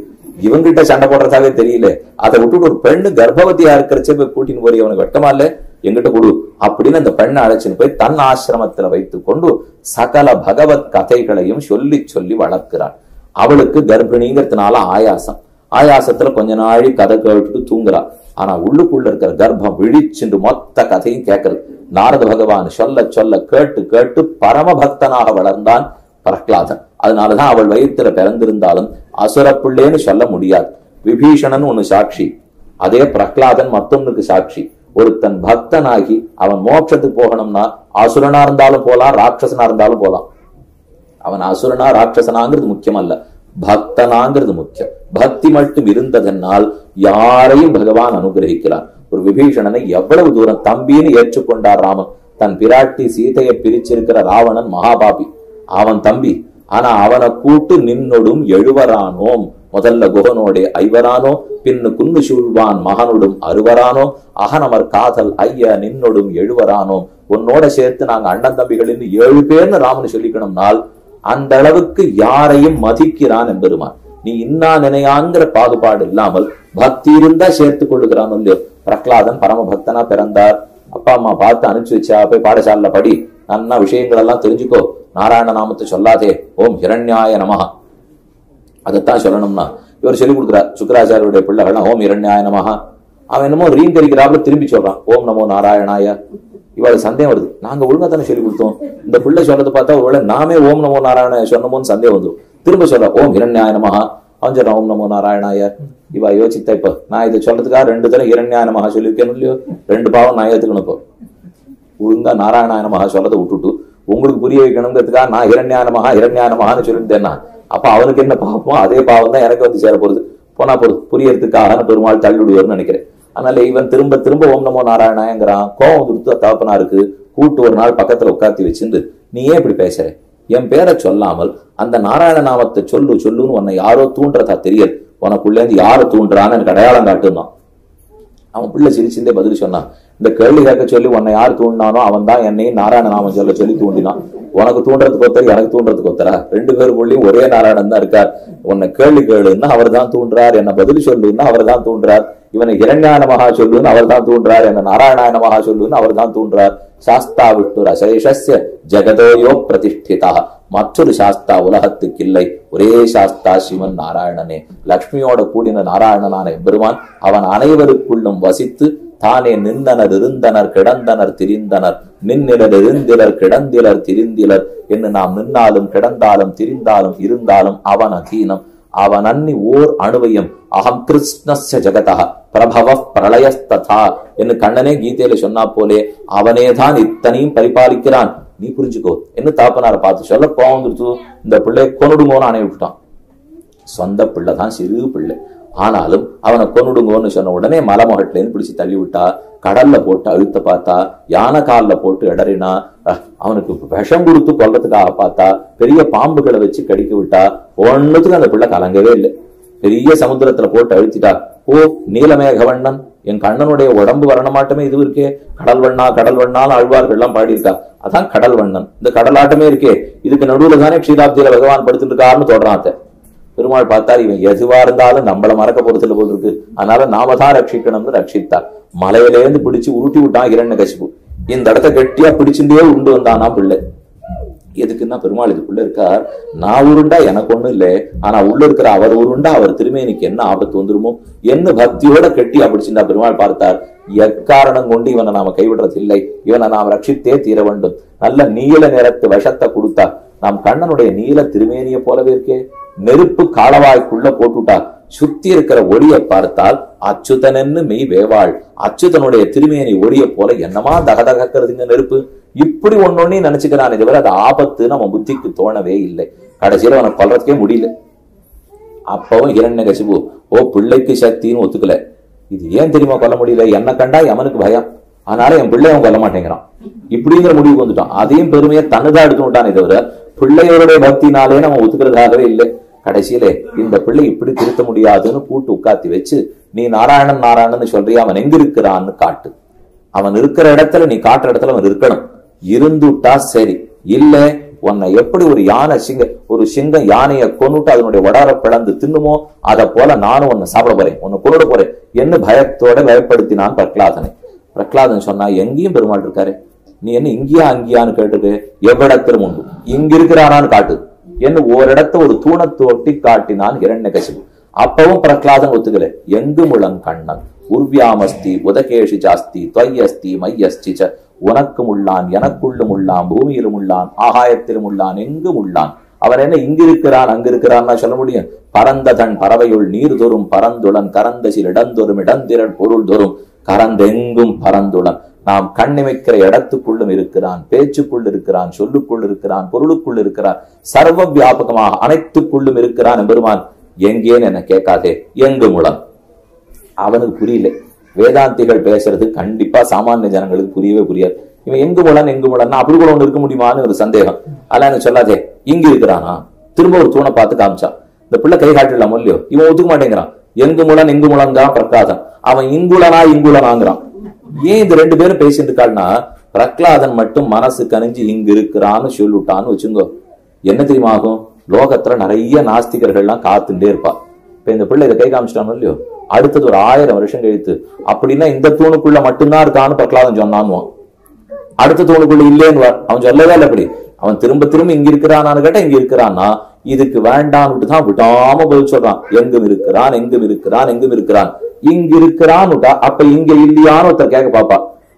Speaker 1: இவங்கிட்ட சண்டை போடுறதாவே தெரியல. அதை விட்டுட்டு ஒரு பெண்ணு கர்ப்பவதியா இருக்கிறச்சே போய் கூட்டின்னு போய் அவனுக்கு வெட்டமா இல்லை? எங்கிட்ட கொடு அப்படின்னு அந்த பெண்ணை அழைச்சின்னு போய் தன் ஆசிரமத்துல வைத்து கொண்டு சகல பகவத் கதைகளையும் சொல்லி சொல்லி வளர்க்கிறாள். அவளுக்கு கர்ப்பிணிங்கிறதுனால ஆயாசம். ஆயாசத்துல கொஞ்ச நாழி கதை கேட்டுட்டு தூங்குறா. ஆனா உள்ளுக்குள்ள இருக்கிற கர்ப்பம் விழிச்சுண்டு மொத்த கதையும் கேட்கறது நாரத பகவான் சொல்ல சொல்ல கேட்டு கேட்டு பரம பக்தனாக வளர்ந்தான் பிரகலாதன். அதனாலதான் அவள் வயிற்றுல பிறந்திருந்தாலும் அசுர பிள்ளைன்னு சொல்ல முடியாது. விபீஷணன் ஒண்ணு சாட்சி. அதே பிரகலாதன் மத்தொன்னுக்கு சாட்சி. ஒருத்தன் பக்தனாகி அவன் மோட்சத்துக்கு போகணும்னா அசுரனா இருந்தாலும் போலாம் ராட்சசனா இருந்தாலும் போலாம். அவன் அசுரனா ராட்சசனாங்கிறது முக்கியம் அல்ல பக்தனாங்கிறது முக்கியம். பக்தி மட்டும் இருந்ததனால் யாரையும் பகவான் அனுகிரகிக்கிறான். ஒரு விபீஷணனை எவ்வளவு தூரம் தம்பின்னு ஏற்றுக்கொண்டார் ராமன். தன் பிராட்டி சீதையை பிரிச்சிருக்கிற ராவணன் மகாபாபி. அவன் தம்பி. ஆனா அவனை கூட்டு நின்னொடும் எழுவரானோம். முதல்ல குகனோடே ஐவரானோ பின்னு குன்னு சூழ்வான் மகனோடும் அறுவரானோ அகனமர் காதல் ஐய நின்னொடும் எழுவரானோம் உன்னோட சேர்த்து நாங்க அண்ணன் தம்பிகளின் ஏழு பேர்னு ராமன் சொல்லிக்கணும்னால் அந்த அளவுக்கு யாரையும் மதிக்கிறான் என்பெருமான் நீ இன்னா நினையாங்கிற பாகுபாடு இல்லாமல் பக்தி இருந்தா சேர்த்து கொள்ளுகிறான் இல்லையோ பிரகலாதன் பரம பக்தனா பிறந்தார். அப்பா அம்மா பார்த்து அனுப்பிச்சு வச்சா போய் பாடசாலைல படி. நன்னா விஷயங்கள் எல்லாம் தெரிஞ்சுக்கோ. நாராயண நாமத்தை சொல்லாதே. ஓம் ஹிரண்யாய நமஹா. அதைத்தான் சொல்லணும்னா இவர் சொல்லிக் கொடுக்குறார் சுக்கராச்சாரியுடைய பிள்ளைகள் ஓம் இரண்யாய நமஹா. அவன் என்னமோ ரீங்கரிக்கிறாப்புல திரும்பி சொல்றான் ஓம் நமோ நாராயணாய. இவளுக்கு சந்தேகம் வருது. நாங்க ஒழுங்கா தானே சொல்லி கொடுத்தோம். இந்த பிள்ளை சொல்றது பார்த்தா ஒருவேளை நாமே ஓம் நமோ நாராயண சொன்னமோன்னு சந்தேகம் வந்துடும். திரும்ப சொல்ற ஓம் இரண்யாயனமாக அவன் சொல்றான் ஓம் நமோ நாராயணாய. இவா யோசித்தா இப்ப நான் இதை சொல்றதுக்காக ரெண்டு தரம் இரண்யாயனமாக சொல்லியிருக்கேன் இல்லையோ? ரெண்டு பாவம் நான் ஏத்துக்கணும் இப்போ. ஒழுங்கா நாராயணாயனமாக சொல்றதை விட்டுட்டு உங்களுக்கு புரிய வைக்கணுங்கிறதுக்காக நான் இரண்யானமகா இரண்யானமகான்னு சொல்லிட்டேன்னா அப்ப அவனுக்கு என்ன பாவமோ அதே பாவம் தான் எனக்கு வந்து சேர போகுது. போனா போகுது புரியறதுக்காக பெருமாள் தள்ளிடுவார்னு நினைக்கிறேன். அதனால இவன் திரும்ப திரும்ப ஓம் நமோ நாராயணாங்கிறான் கோவம் கொடுத்து தகப்பனா இருக்கு கூட்டு ஒரு நாள் பக்கத்துல உட்காத்தி வச்சிருந்து நீ ஏன் இப்படி பேசுற? என் பேரை சொல்லாமல் அந்த நாராயண நாமத்தை சொல்லு சொல்லுன்னு உன்னை யாரோ தூண்டுறதா தெரியாது உனக்குள்ளேருந்து யாரை தூண்டுறான்னு எனக்கு அடையாளம் காட்டுனான் அவன் பிள்ளை சிரிச்சிருந்தே பதில் சொன்னான் இந்த கேள்வி கேட்க சொல்லி உன்னை யார் தூண்டினானோ அவன் தான் என்னையும் நாராயண நாமம் சொல்ல சொல்லி தூண்டினான். உனக்கு தூண்டுறதுக்கு ஒருத்தர் எனக்கு தூண்டுறதுக்கு ஒருத்தரா? ரெண்டு பேருக்குள்ளயும் ஒரே நாராயணன் தான் இருக்கார். உன்னை கேள்வி கேளுன்னா அவர் தான் தூண்டுறார். என்ன பதில் சொல்லுன்னா அவர் தான் தூண்டுறார். இவனை இரண்யான மகா சொல்லுன்னு அவர் தான் தூண்டுறார் என்ன நாராயணாயன மகா சொல்லுன்னு அவர் தான் தூண்டுறார் சாஸ்தா விட்டு ரசேஷஸ்ய ஜெகதோயோ பிரதிஷ்டிதா. மற்றொரு சாஸ்தா உலகத்துக்கு இல்லை. ஒரே சாஸ்தா சிவன் நாராயணனே. லக்ஷ்மியோட கூடின நாராயணனான எம்பெருமான் அவன் அனைவருக்குள்ளும் வசித்து தானே நின்றனர் இருந்தனர் கிடந்தனர் திரிந்தனர். நின்னிலர் இருந்திலர் கிடந்திலர் திரிந்திலர். என்று நாம் நின்னாலும் கிடந்தாலும் திரிந்தாலும் இருந்தாலும் அவன் அதீனம் அவன் அன்னி ஓர் அணுவையும் அகம் கிருஷ்ணஸ்ய ஜெகதா பிரபவ பிரளயஸ்ததா என்று கண்ணனே கீதையில சொன்னா போலே அவனேதான் இத்தனையும் பரிபாலிக்கிறான். நீ புரிஞ்சுக்கோ. என்ன தாப்பனார பார்த்து சொல்ல கோவம் இந்த பிள்ளை கொனுடுங்கோன்னு அணை விட்டான் சொந்த பிள்ளை தான் சிறு பிள்ளை. ஆனாலும் அவனை கொன்னுடுங்கோன்னு சொன்ன உடனே மலமகட்டிலேருந்து பிடிச்சு தள்ளி விட்டா கடல்ல போட்டு அழுத்த பார்த்தா யானை காலில் போட்டு இடறினா அஹ், அவனுக்கு விஷம் கொடுத்து கொல்றதுக்காக பார்த்தா பெரிய பாம்புகளை வச்சு கடிக்க விட்டா ஒன்னுத்துக்கு அந்த பிள்ளை கலங்கவே இல்லை. பெரிய சமுத்திரத்துல போட்டு அழுத்திட்டா ஓ நீலமேகவண்ணன் என் கண்ணனுடைய உடம்பு வரணமாட்டமே இது இருக்கே. கடல் வண்ணா கடல் வண்ணான்னு அழ்வார்கள் எல்லாம் பாடியிருக்கா. அதான் கடல் வண்ணன். இந்த கடலாட்டமே இருக்கே. இதுக்கு நடுவுல தானே க்ஷீராப்தியில பகவான் படுத்துட்டு இருக்காருன்னு தொடரான் பெருமாள் பார்த்தார் இவன் எதுவா இருந்தாலும் நம்மள மறக்க போறதுல போது இருக்கு. அதனால நாம தான் ரட்சிக்கணும்னு ரட்சித்தார். மலையிலேருந்து பிடிச்சு உருட்டி விட்டான் இரண்ய கசிப்பு இந்த இடத்த கட்டியா பிடிச்சுட்டே உண்டு வந்தானா பிள்ளை. எதுக்குன்னா பெருமாள் இதுக்குள்ள இருக்கார். நான் உருண்டா எனக்கு ஒண்ணும் இல்லை. ஆனா உள்ள இருக்கிற அவர் உருண்டா அவர் திருமேனிக்கு என்ன ஆபத்து வந்துருமோ என்ன பக்தியோட கெட்டியா பிடிச்சிருந்தா பெருமாள் பார்த்தார். எக்காரணம் கொண்டு இவனை நாம கைவிடுறது இல்லை. இவனை நாம் ரட்சித்தே தீர வேண்டும். நல்ல நீல நிறத்து விஷத்தை கொடுத்தா நாம் கண்ணனுடைய நீல திருமேனிய போலவே இருக்கே. நெருப்பு காலவாய்க்குள்ள போட்டுட்டா சுத்தி இருக்கிற ஒளியை பார்த்தால் அச்சுதனன்னு மெய் வேவாள். அச்சுதனுடைய திருமேனி ஒளிய போல என்னமா தகதகக்கிறதுங்க நெருப்பு? இப்படி ஒன்னொன்னே நினைச்சுக்கிறானே தவிர அது ஆபத்து நம்ம புத்திக்கு தோணவே இல்லை. கடைசியில அவனை கொல்றதுக்கே முடியல. அப்பவும் இரண்யகசிபு ஓ பிள்ளைக்கு சக்தின்னு ஒத்துக்கல. இது ஏன் தெரியுமா கொல்ல முடியல? என்ன கண்டா எவனுக்கு பயம். அதனால என் பிள்ளை அவன் கொல்ல மாட்டேங்கிறான். இப்படிங்கிற முடிவுக்கு வந்துட்டான். அதையும் பெருமையை தன்னுதான் எடுத்துட்டானே தவிர பிள்ளையோருடைய பக்தினாலே நம்ம ஒத்துக்கிறதாகவே இல்லை. கடைசியிலே இந்த பிள்ளை இப்படி திருத்த முடியாதுன்னு கூட்டு உட்காத்தி வச்சு நீ நாராயணன் நாராயணன் சொல்றியா அவன் எங்க இருக்கிறான்னு காட்டு. அவன் இருக்கிற இடத்துல நீ காட்டுற இடத்துல அவன் இருக்கணும். இருந்துட்டா சரி. இல்ல உன்னை எப்படி ஒரு யானை சிங்க ஒரு சிங்கம் யானையை கொன்னுட்டு அதனுடைய வடார பிளந்து தின்னுமோ அதை போல நானும் உன்னை சாப்பிட போறேன் உன்னை கொண்டுட போறேன் என்ன பயத்தோட பயப்படுத்தினான் பிரகலாதனை. பிரகலாதன் சொன்னா எங்கேயும் பெருமாள் இருக்காரு. நீ என்ன இங்கேயா அங்கேயான்னு கேட்டுட்டு எவ்விடத்திலும் உண்டு. இங்க இருக்கிறானான்னு காட்டு. என்ன ஓரிடத்த ஒரு தூணத்தை ஒட்டி காட்டினான் இரண்யகசிபு. அப்பவும் பிரகலாதன் ஒத்துக்கல. எங்கு முழங் கண்ணன்? உர்வியாமஸ்தி உதகேஷி ஜாஸ்தி துவையஸ்தி மையஸ்தி ச. உனக்கும் உள்ளான் எனக்குள்ளும் உள்ளான் பூமியிலும் உள்ளான் ஆகாயத்திலும் உள்ளான் எங்கும் உள்ளான் அவன் என்ன இங்கிருக்கிறான் அங்கிருக்கிறான் சொல்ல முடியும்? பரந்த தன் பறவையுள் நீர் தோறும் பரந்துளன் கரந்தசில் இடந்தொரும் இடந்திரன் பொருள் தோறும் கரந்தெங்கும் பரந்துளன். நாம் கண்ணிமைக்கிற இடத்துக்குள்ளும் இருக்கிறான் பேச்சுக்குள் இருக்கிறான் சொல்லுக்குள் இருக்கிறான் பொருளுக்குள் இருக்கிறான் சர்வ வியாபகமாக அனைத்துக்குள்ளும் இருக்கிறான் பெருமான் எங்கேன்னு என்ன கேட்காதே எங்கு முளம் அவனுக்கு புரியல. வேதாந்திகள் பேசுறது கண்டிப்பா சாமானிய ஜனங்களுக்கு புரியவே புரியாது. இவன் எங்கு முளன் எங்கு முளன்னா அப்படி கூட ஒண்ணு இருக்க முடியுமான்னு ஒரு சந்தேகம். அதெல்லாம் என்ன சொல்லாதே இங்க இருக்கிறானா? திரும்ப ஒரு தூணை பார்த்து காமிச்சான் இந்த பிள்ளை கை காட்டிடலாம் இல்லையோ? இவன் ஒத்துக்க மாட்டேங்கிறான். எங்கு முளன் எங்கு முளன்தான் பிரகாதன் அவன் இங்குலனா இங்குலனாங்கிறான். ஏன் இந்த ரெண்டு பேரும் பேசிட்டு இருக்காள்னா பிரகலாதன் மட்டும் மனசு கனிஞ்சு இங்க இருக்கிறான்னு சொல்லிவிட்டான்னு வச்சுங்கோ. என்ன தெரியுமா ஆகும்? லோகத்துல நிறைய நாஸ்திகர்கள்லாம் காத்துட்டே இருப்பா. இப்ப இந்த பிள்ளை இதை கை காமிச்சிட்டானோ இல்லையோ? அடுத்தது ஒரு ஆயிரம் வருஷம் கழித்து அப்படின்னா இந்த தூணுக்குள்ள மட்டும்தான் இருக்கான்னு பிரகலாதன் சொன்னான்வான் அடுத்த தூணுக்குள்ள இல்லேன்னு அவன் சொல்லவே இல்லை அப்படி. அவன் திரும்ப திரும்ப இங்க இருக்கிறானான்னு கேட்டா இங்க இருக்கிறான்னா இதுக்கு வேண்டான்னு தான் விடாம பதில் சொல்றான். எங்கும் இருக்கிறான் எங்கும் இருக்கிறான் எங்கும் இருக்கிறான். இங்க இருக்கிறான்னு அப்ப இங்க இல்லையான்னு ஒருத்தர் கேட்க பாப்பா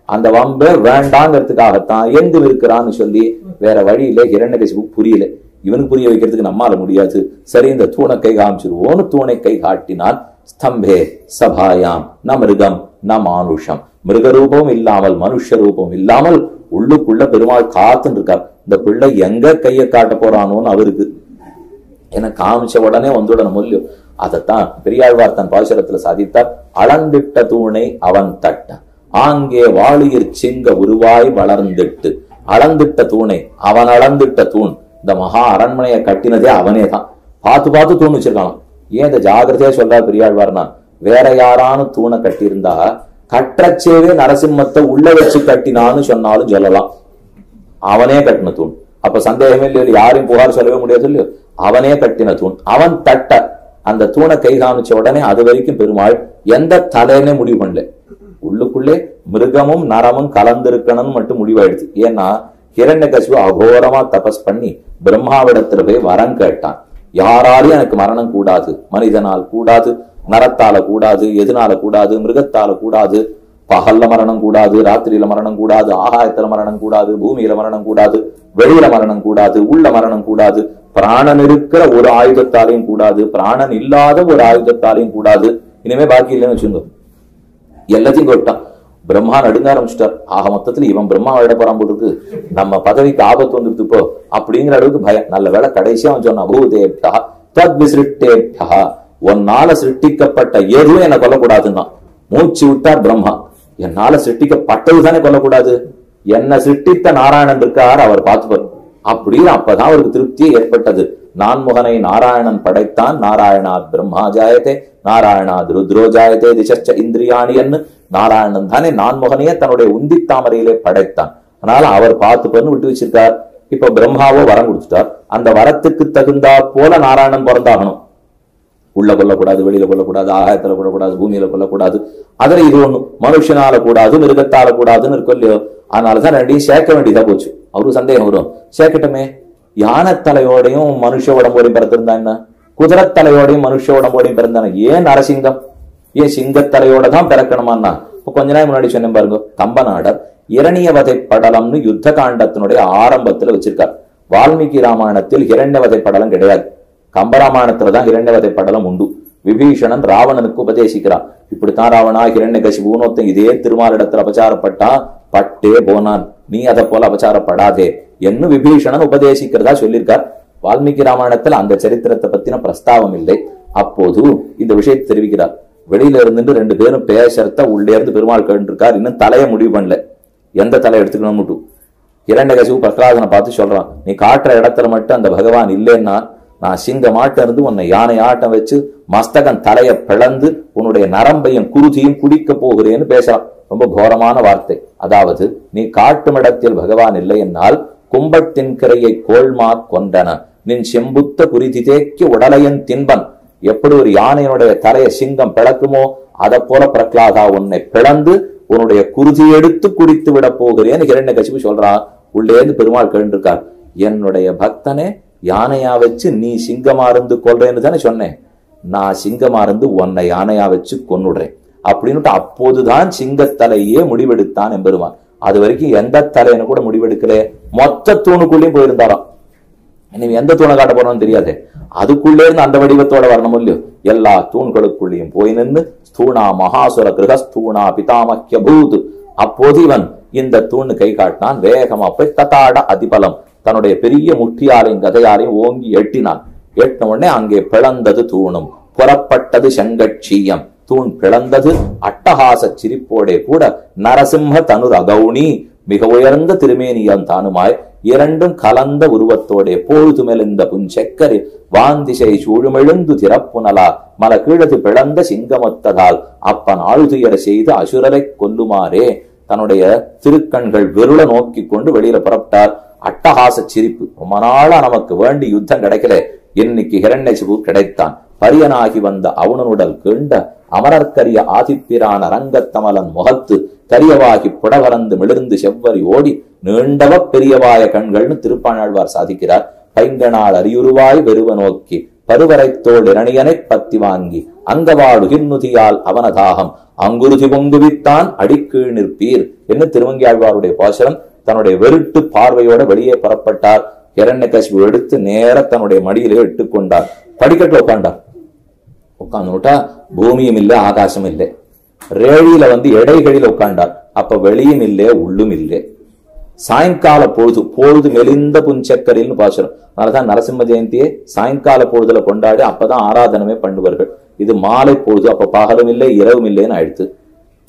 Speaker 1: அந்த வம்ப வேண்டாங்கிறதுக்காகத்தான் எங்கும் இருக்கிறான்னு சொல்லி வேற வழியில இரண்டகசிபு புரியல. இவனுக்கு புரிய வைக்கிறதுக்கு நம்மால முடியாது. சரி இந்த தூணை கை காமிச்சிருவோன்னு தூணை கை காட்டினால் ஸ்தம்பே சபாயாம் ந மிருகம் ந மானுஷம் மிருக ரூபம் இல்லாமல் மனுஷ ரூபம் இல்லாமல் உள்ளுக்குள்ள பெருமாள் காத்துன்னு இருக்கார் இந்த பிள்ளை எங்க கையை காட்ட போறானோன்னு அவருக்கு. என காமிச்ச உடனே வந்துடணும் முல்லியம் அதைத்தான் பெரியாழ்வார் தன் பாசுரத்துல சாதித்தார். அளந்திட்ட தூணை அவன் தட்ட. ஆங்கே வாளியிற் சிங்க உருவாய் வளர்ந்திட்டு. அளந்திட்ட தூணை அவன் அளந்திட்ட தூண். இந்த மகா அரண்மனையை கட்டினதே அவனே தான். பார்த்து பார்த்து தூண் வச்சிருக்கான் ஏன் இந்த ஜாகிரதையா சொல்றா பெரியாழ்வார்னா வேற யாரானு தூணை கட்டியிருந்தா கற்றச்சேவே நரசிம்மத்தை உள்ள வச்சு கட்டினான்னு சொன்னாலும் சொல்லலாம். அவனே கட்டின தூண். அப்ப சந்தேகமே இல்லையோ? யாரையும் புகார் சொல்லவே முடியாது இல்லையோ? அவனே கட்டின தூண். அவன் தட்ட. அந்த தூணை கை காமிச்ச உடனே அது வரைக்கும் பெருமாள் எந்த தலைன்னு முடிவு பண்ணல. உள்ளுக்குள்ளே மிருகமும் நரமும் கலந்திருக்கணும்னு மட்டும் முடிவாயிடுச்சு. ஏன்னா ஹிரண்யகசிபு அகோரமா தபஸ் பண்ணி பிரம்மாவிடத்துல போய் வரம் கேட்டான். யாராலையும் எனக்கு மரணம் கூடாது. மனிதனால் கூடாது நரத்தால கூடாது எதுனால கூடாது மிருகத்தால கூடாது பகல்ல மரணம் கூடாது ராத்திரியில மரணம் கூடாது ஆகாயத்துல மரணம் கூடாது பூமியில மரணம் கூடாது வெளியில மரணம் கூடாது உள்ள மரணம் கூடாது பிராணன் இருக்கிற ஒரு ஆயுதத்தாலையும் கூடாது பிராணன் இல்லாத ஒரு ஆயுதத்தாலையும் கூடாது. இனிமே பாக்கி இல்லைன்னு வச்சுங்க எல்லாத்தையும் கொட்டான் பிரம்மா நடுங்க ஆரம்பிச்சிட்டார். ஆக மொத்தத்துல இவன் பிரம்மா விட போறான் போட்டுருக்கு நம்ம பதவிக்கு ஆபத்து வந்துருது இப்போ. அப்படிங்கிற அளவுக்கு பயம். நல்ல வேலை கடைசியா அவன் சொன்னான் பூதேப்யா தத் விசிட்டேப்யா உன்னால சிருஷ்டிக்கப்பட்ட எதுவும் என்ன கொல்லக்கூடாதுன்னா. மூச்சு விட்டார் பிரம்மா. என்னால சிருஷ்டிக்கப்பட்டது தானே கொல்லக்கூடாது? என்ன சிருஷ்டித்த நாராயணன் இருக்கார் அவர் பார்த்துப்பார். அப்படின்னு அப்பதான் அவருக்கு திருப்தி ஏற்பட்டது. நான்முகனை நாராயணன் படைத்தான். நாராயணாத் பிரம்மா ஜாயத்தே நாராயணாத் ருத்ரோ ஜாயத்தே திசச்ச இந்திரியாணியன்னு நாராயணன் தானே நான்முகனையே தன்னுடைய உந்தி தாமரையிலே படைத்தான். அதனால அவர் பார்த்து பண்ணு விட்டு வச்சிருக்கார். இப்ப பிரம்மாவோ வரம் கொடுத்துட்டார். அந்த வரத்துக்கு தகுந்தா போல நாராயணன் பிறந்தாகணும். உள்ள கொல்லக்கூடாது வெளியில கொல்லக்கூடாது ஆகாயத்துல கொள்ளக்கூடாது பூமியில கொல்லக்கூடாது. அதுல இது ஒண்ணு. மனுஷனால கூடாது மிருகத்தால கூடாதுன்னு இருக்கும் இல்லையோ அதனாலதான் ரெண்டையும் சேர்க்க வேண்டியதா போச்சு. அவருக்கு சந்தேகம் வரும். சேர்க்கட்டுமே. யானை தலையோடையும் மனுஷ உடம்போடையும் பிறந்திருந்தா என்ன? குதிரத்தலையோடையும் மனுஷ உடம்போடையும் பிறந்தான ஏன் நரசிங்கம்? ஏன் சிங்கத்தலையோட தான் பிறக்கணுமான்னா? இப்ப கொஞ்ச நாள் முன்னாடி சொன்னேன் பாருங்க கம்பநாடர் இரணியவதை படலம்னு யுத்த காண்டத்தினுடைய ஆரம்பத்துல வச்சிருக்கார். வால்மீகி ராமாயணத்தில் இரண்டவதை படலம் கிடையாது. கம்பராமாயணத்துல தான் இரண்டவதை படலம் உண்டு. விபீஷணன் ராவணனுக்கு உபதேசிக்கிறான். இப்படித்தான் ராவணா ஹிரண்யகசிபுன்னு ஒருத்தன் இதே திருமாலிடத்துல அபச்சாரப்பட்டான் பட்டே போனான். நீ அதை போல அபச்சாரப்படாதே என்ன விபீஷணன் உபதேசிக்கிறதா சொல்லியிருக்கார். வால்மீகி ராமாயணத்துல அந்த சரித்திரத்தை பத்தின பிரஸ்தாவம் இல்லை. அப்போது இந்த விஷயத்தை தெரிவிக்கிறார். வெளியில இருந்துட்டு ரெண்டு பேரும் பேசுறத உள்ளே இருந்து பெருமாள் கேட்டுருக்கார். இன்னும் தலையை முடிவு பண்ணல. எந்த தலை எடுத்துக்கணும் மட்டும் இரண்டகசிவு பிரகலாதனை பார்த்து சொல்றான் நீ காட்டுற இடத்துல மட்டும் அந்த பகவான் இல்லைன்னா நான் சிங்க இருந்து உன்னை யானை ஆட்டம் வச்சு மஸ்தகன் தலையை பிளந்து உன்னுடைய நரம்பையும் குருதியும் குடிக்க போகிறேன்னு பேசலாம் ரொம்ப கோரமான வார்த்தை. அதாவது நீ காட்டும் இடத்தில் பகவான் இல்லை என்னால் கும்பத்தின் கிரையை கோள்மா கொண்டன நின் செம்புத்த குறிதி தேக்கி உடலையன் தின்பன். எப்படி ஒரு யானையினுடைய தலையை சிங்கம் பிளக்குமோ அதை போல பிரகலாதா உன்னை பிளந்து உன்னுடைய குருதி எடுத்து குடித்து விட போகிறேன்னு ஹிரண்ய சொல்றான். உள்ளே பெருமாள் கேண்டிருக்கார் என்னுடைய பக்தனே யானையா வச்சு நீ சிங்கமா இருந்து கொள்றேன்னு தானே சொன்னேன். நான் சிங்கமா இருந்து உன்னை யானையா வச்சு கொன்னுடுறேன். அப்படின்னுட்டு அப்போதுதான் சிங்கத்தலையே முடிவெடுத்தான் எம்பெருமான் அது வரைக்கும் எந்த தலைன்னு கூட முடிவெடுக்கல. மொத்த தூணுக்குள்ளேயும் போயிருந்தாராம். இனி எந்த தூணை காட்ட போறோம்னு தெரியாது. அதுக்குள்ளே இருந்து அந்த வடிவத்தோட வரணும் இல்லையோ? எல்லா தூண்களுக்குள்ளேயும் போய் நின்று ஸ்தூணா மகாசுர கிரகஸ்தூணா பிதாமக்கிய பூத். அப்போது இவன் இந்த தூண் கை காட்டினான். வேகமா போய் தத்தாட அதிபலம். தன்னுடைய பெரிய முட்டியாரையும் கதையாரையும் ஓங்கி எட்டினான். எட்டின உடனே அங்கே பிளந்தது தூணும். புறப்பட்டது செங்கட்சியம். தூண் பிளந்தது அட்டகாச சிரிப்போடே கூட நரசிம்ம தனுர் அகௌணி மிக உயர்ந்த திருமேனியம் தானுமாய் இரண்டும் கலந்த உருவத்தோடே பொழுது மெலிந்த புஞ்செக்கரி வாந்திசை சூழுமெழுந்து திறப்புனலா மல கீழது பிளந்த சிங்கமொத்ததால் அப்பன் ஆழ்துயர செய்து அசுரரை கொல்லுமாறே தன்னுடைய திருக்கண்கள் விருள நோக்கி கொண்டு வெளியில புறப்பட்டார். அட்டகாச சிரிப்பு. ரொம்ப நாளா நமக்கு வேண்டி யுத்தம் கிடைக்கல. இன்னைக்கு ஹிரண்யசிபு கிடைத்தான். பரியனாகி வந்த அவனுடல் கீண்ட அமரர்க்கரிய ஆதிப்பிரான ரங்கத்தமலன் முகத்து கரியவாகி புடவரந்து மிளிர்ந்து செவ்வரி ஓடி நீண்டவ பெரியவாய கண்கள்னு திருப்பாணாழ்வார் சாதிக்கிறார். பைங்கனால் அரியுருவாய் வெறுவ நோக்கி பருவரைத்தோள் இரணியனை பத்தி வாங்கி அங்கவாடுகின்னுதியால் அவனதாகம். அங்குருதி பொங்குவித்தான் அடிக்கீழ் நிற்பீர் என்று திருவங்கியாழ்வாருடைய பாசனம் தன்னுடைய வெறுட்டு பார்வையோட வெளியே புறப்பட்டார். இரண்ய கசிவு எடுத்து நேர தன்னுடைய மடியிலே இட்டுக்கொண்டார் படிக்கட்டுல உட்காண்டார் உட்கார்ந்துட்டா பூமியும் இல்லை ஆகாசம் இல்லை. ரேழியில வந்து எடைகளில் உட்காண்டார் அப்ப வெளியும் இல்லை உள்ளும் இல்லை. சாயங்கால பொழுது பொழுது மெலிந்த புஞ்சக்கரில்னு பாசுரம். அதனாலதான் நரசிம்ம ஜெயந்தியை சாயங்கால பொழுதுல கொண்டாடி அப்பதான் ஆராதனமே பண்ணுவார்கள். இது மாலை பொழுது அப்ப பகலும் இல்லை இரவும் இல்லைன்னு அழுத்து.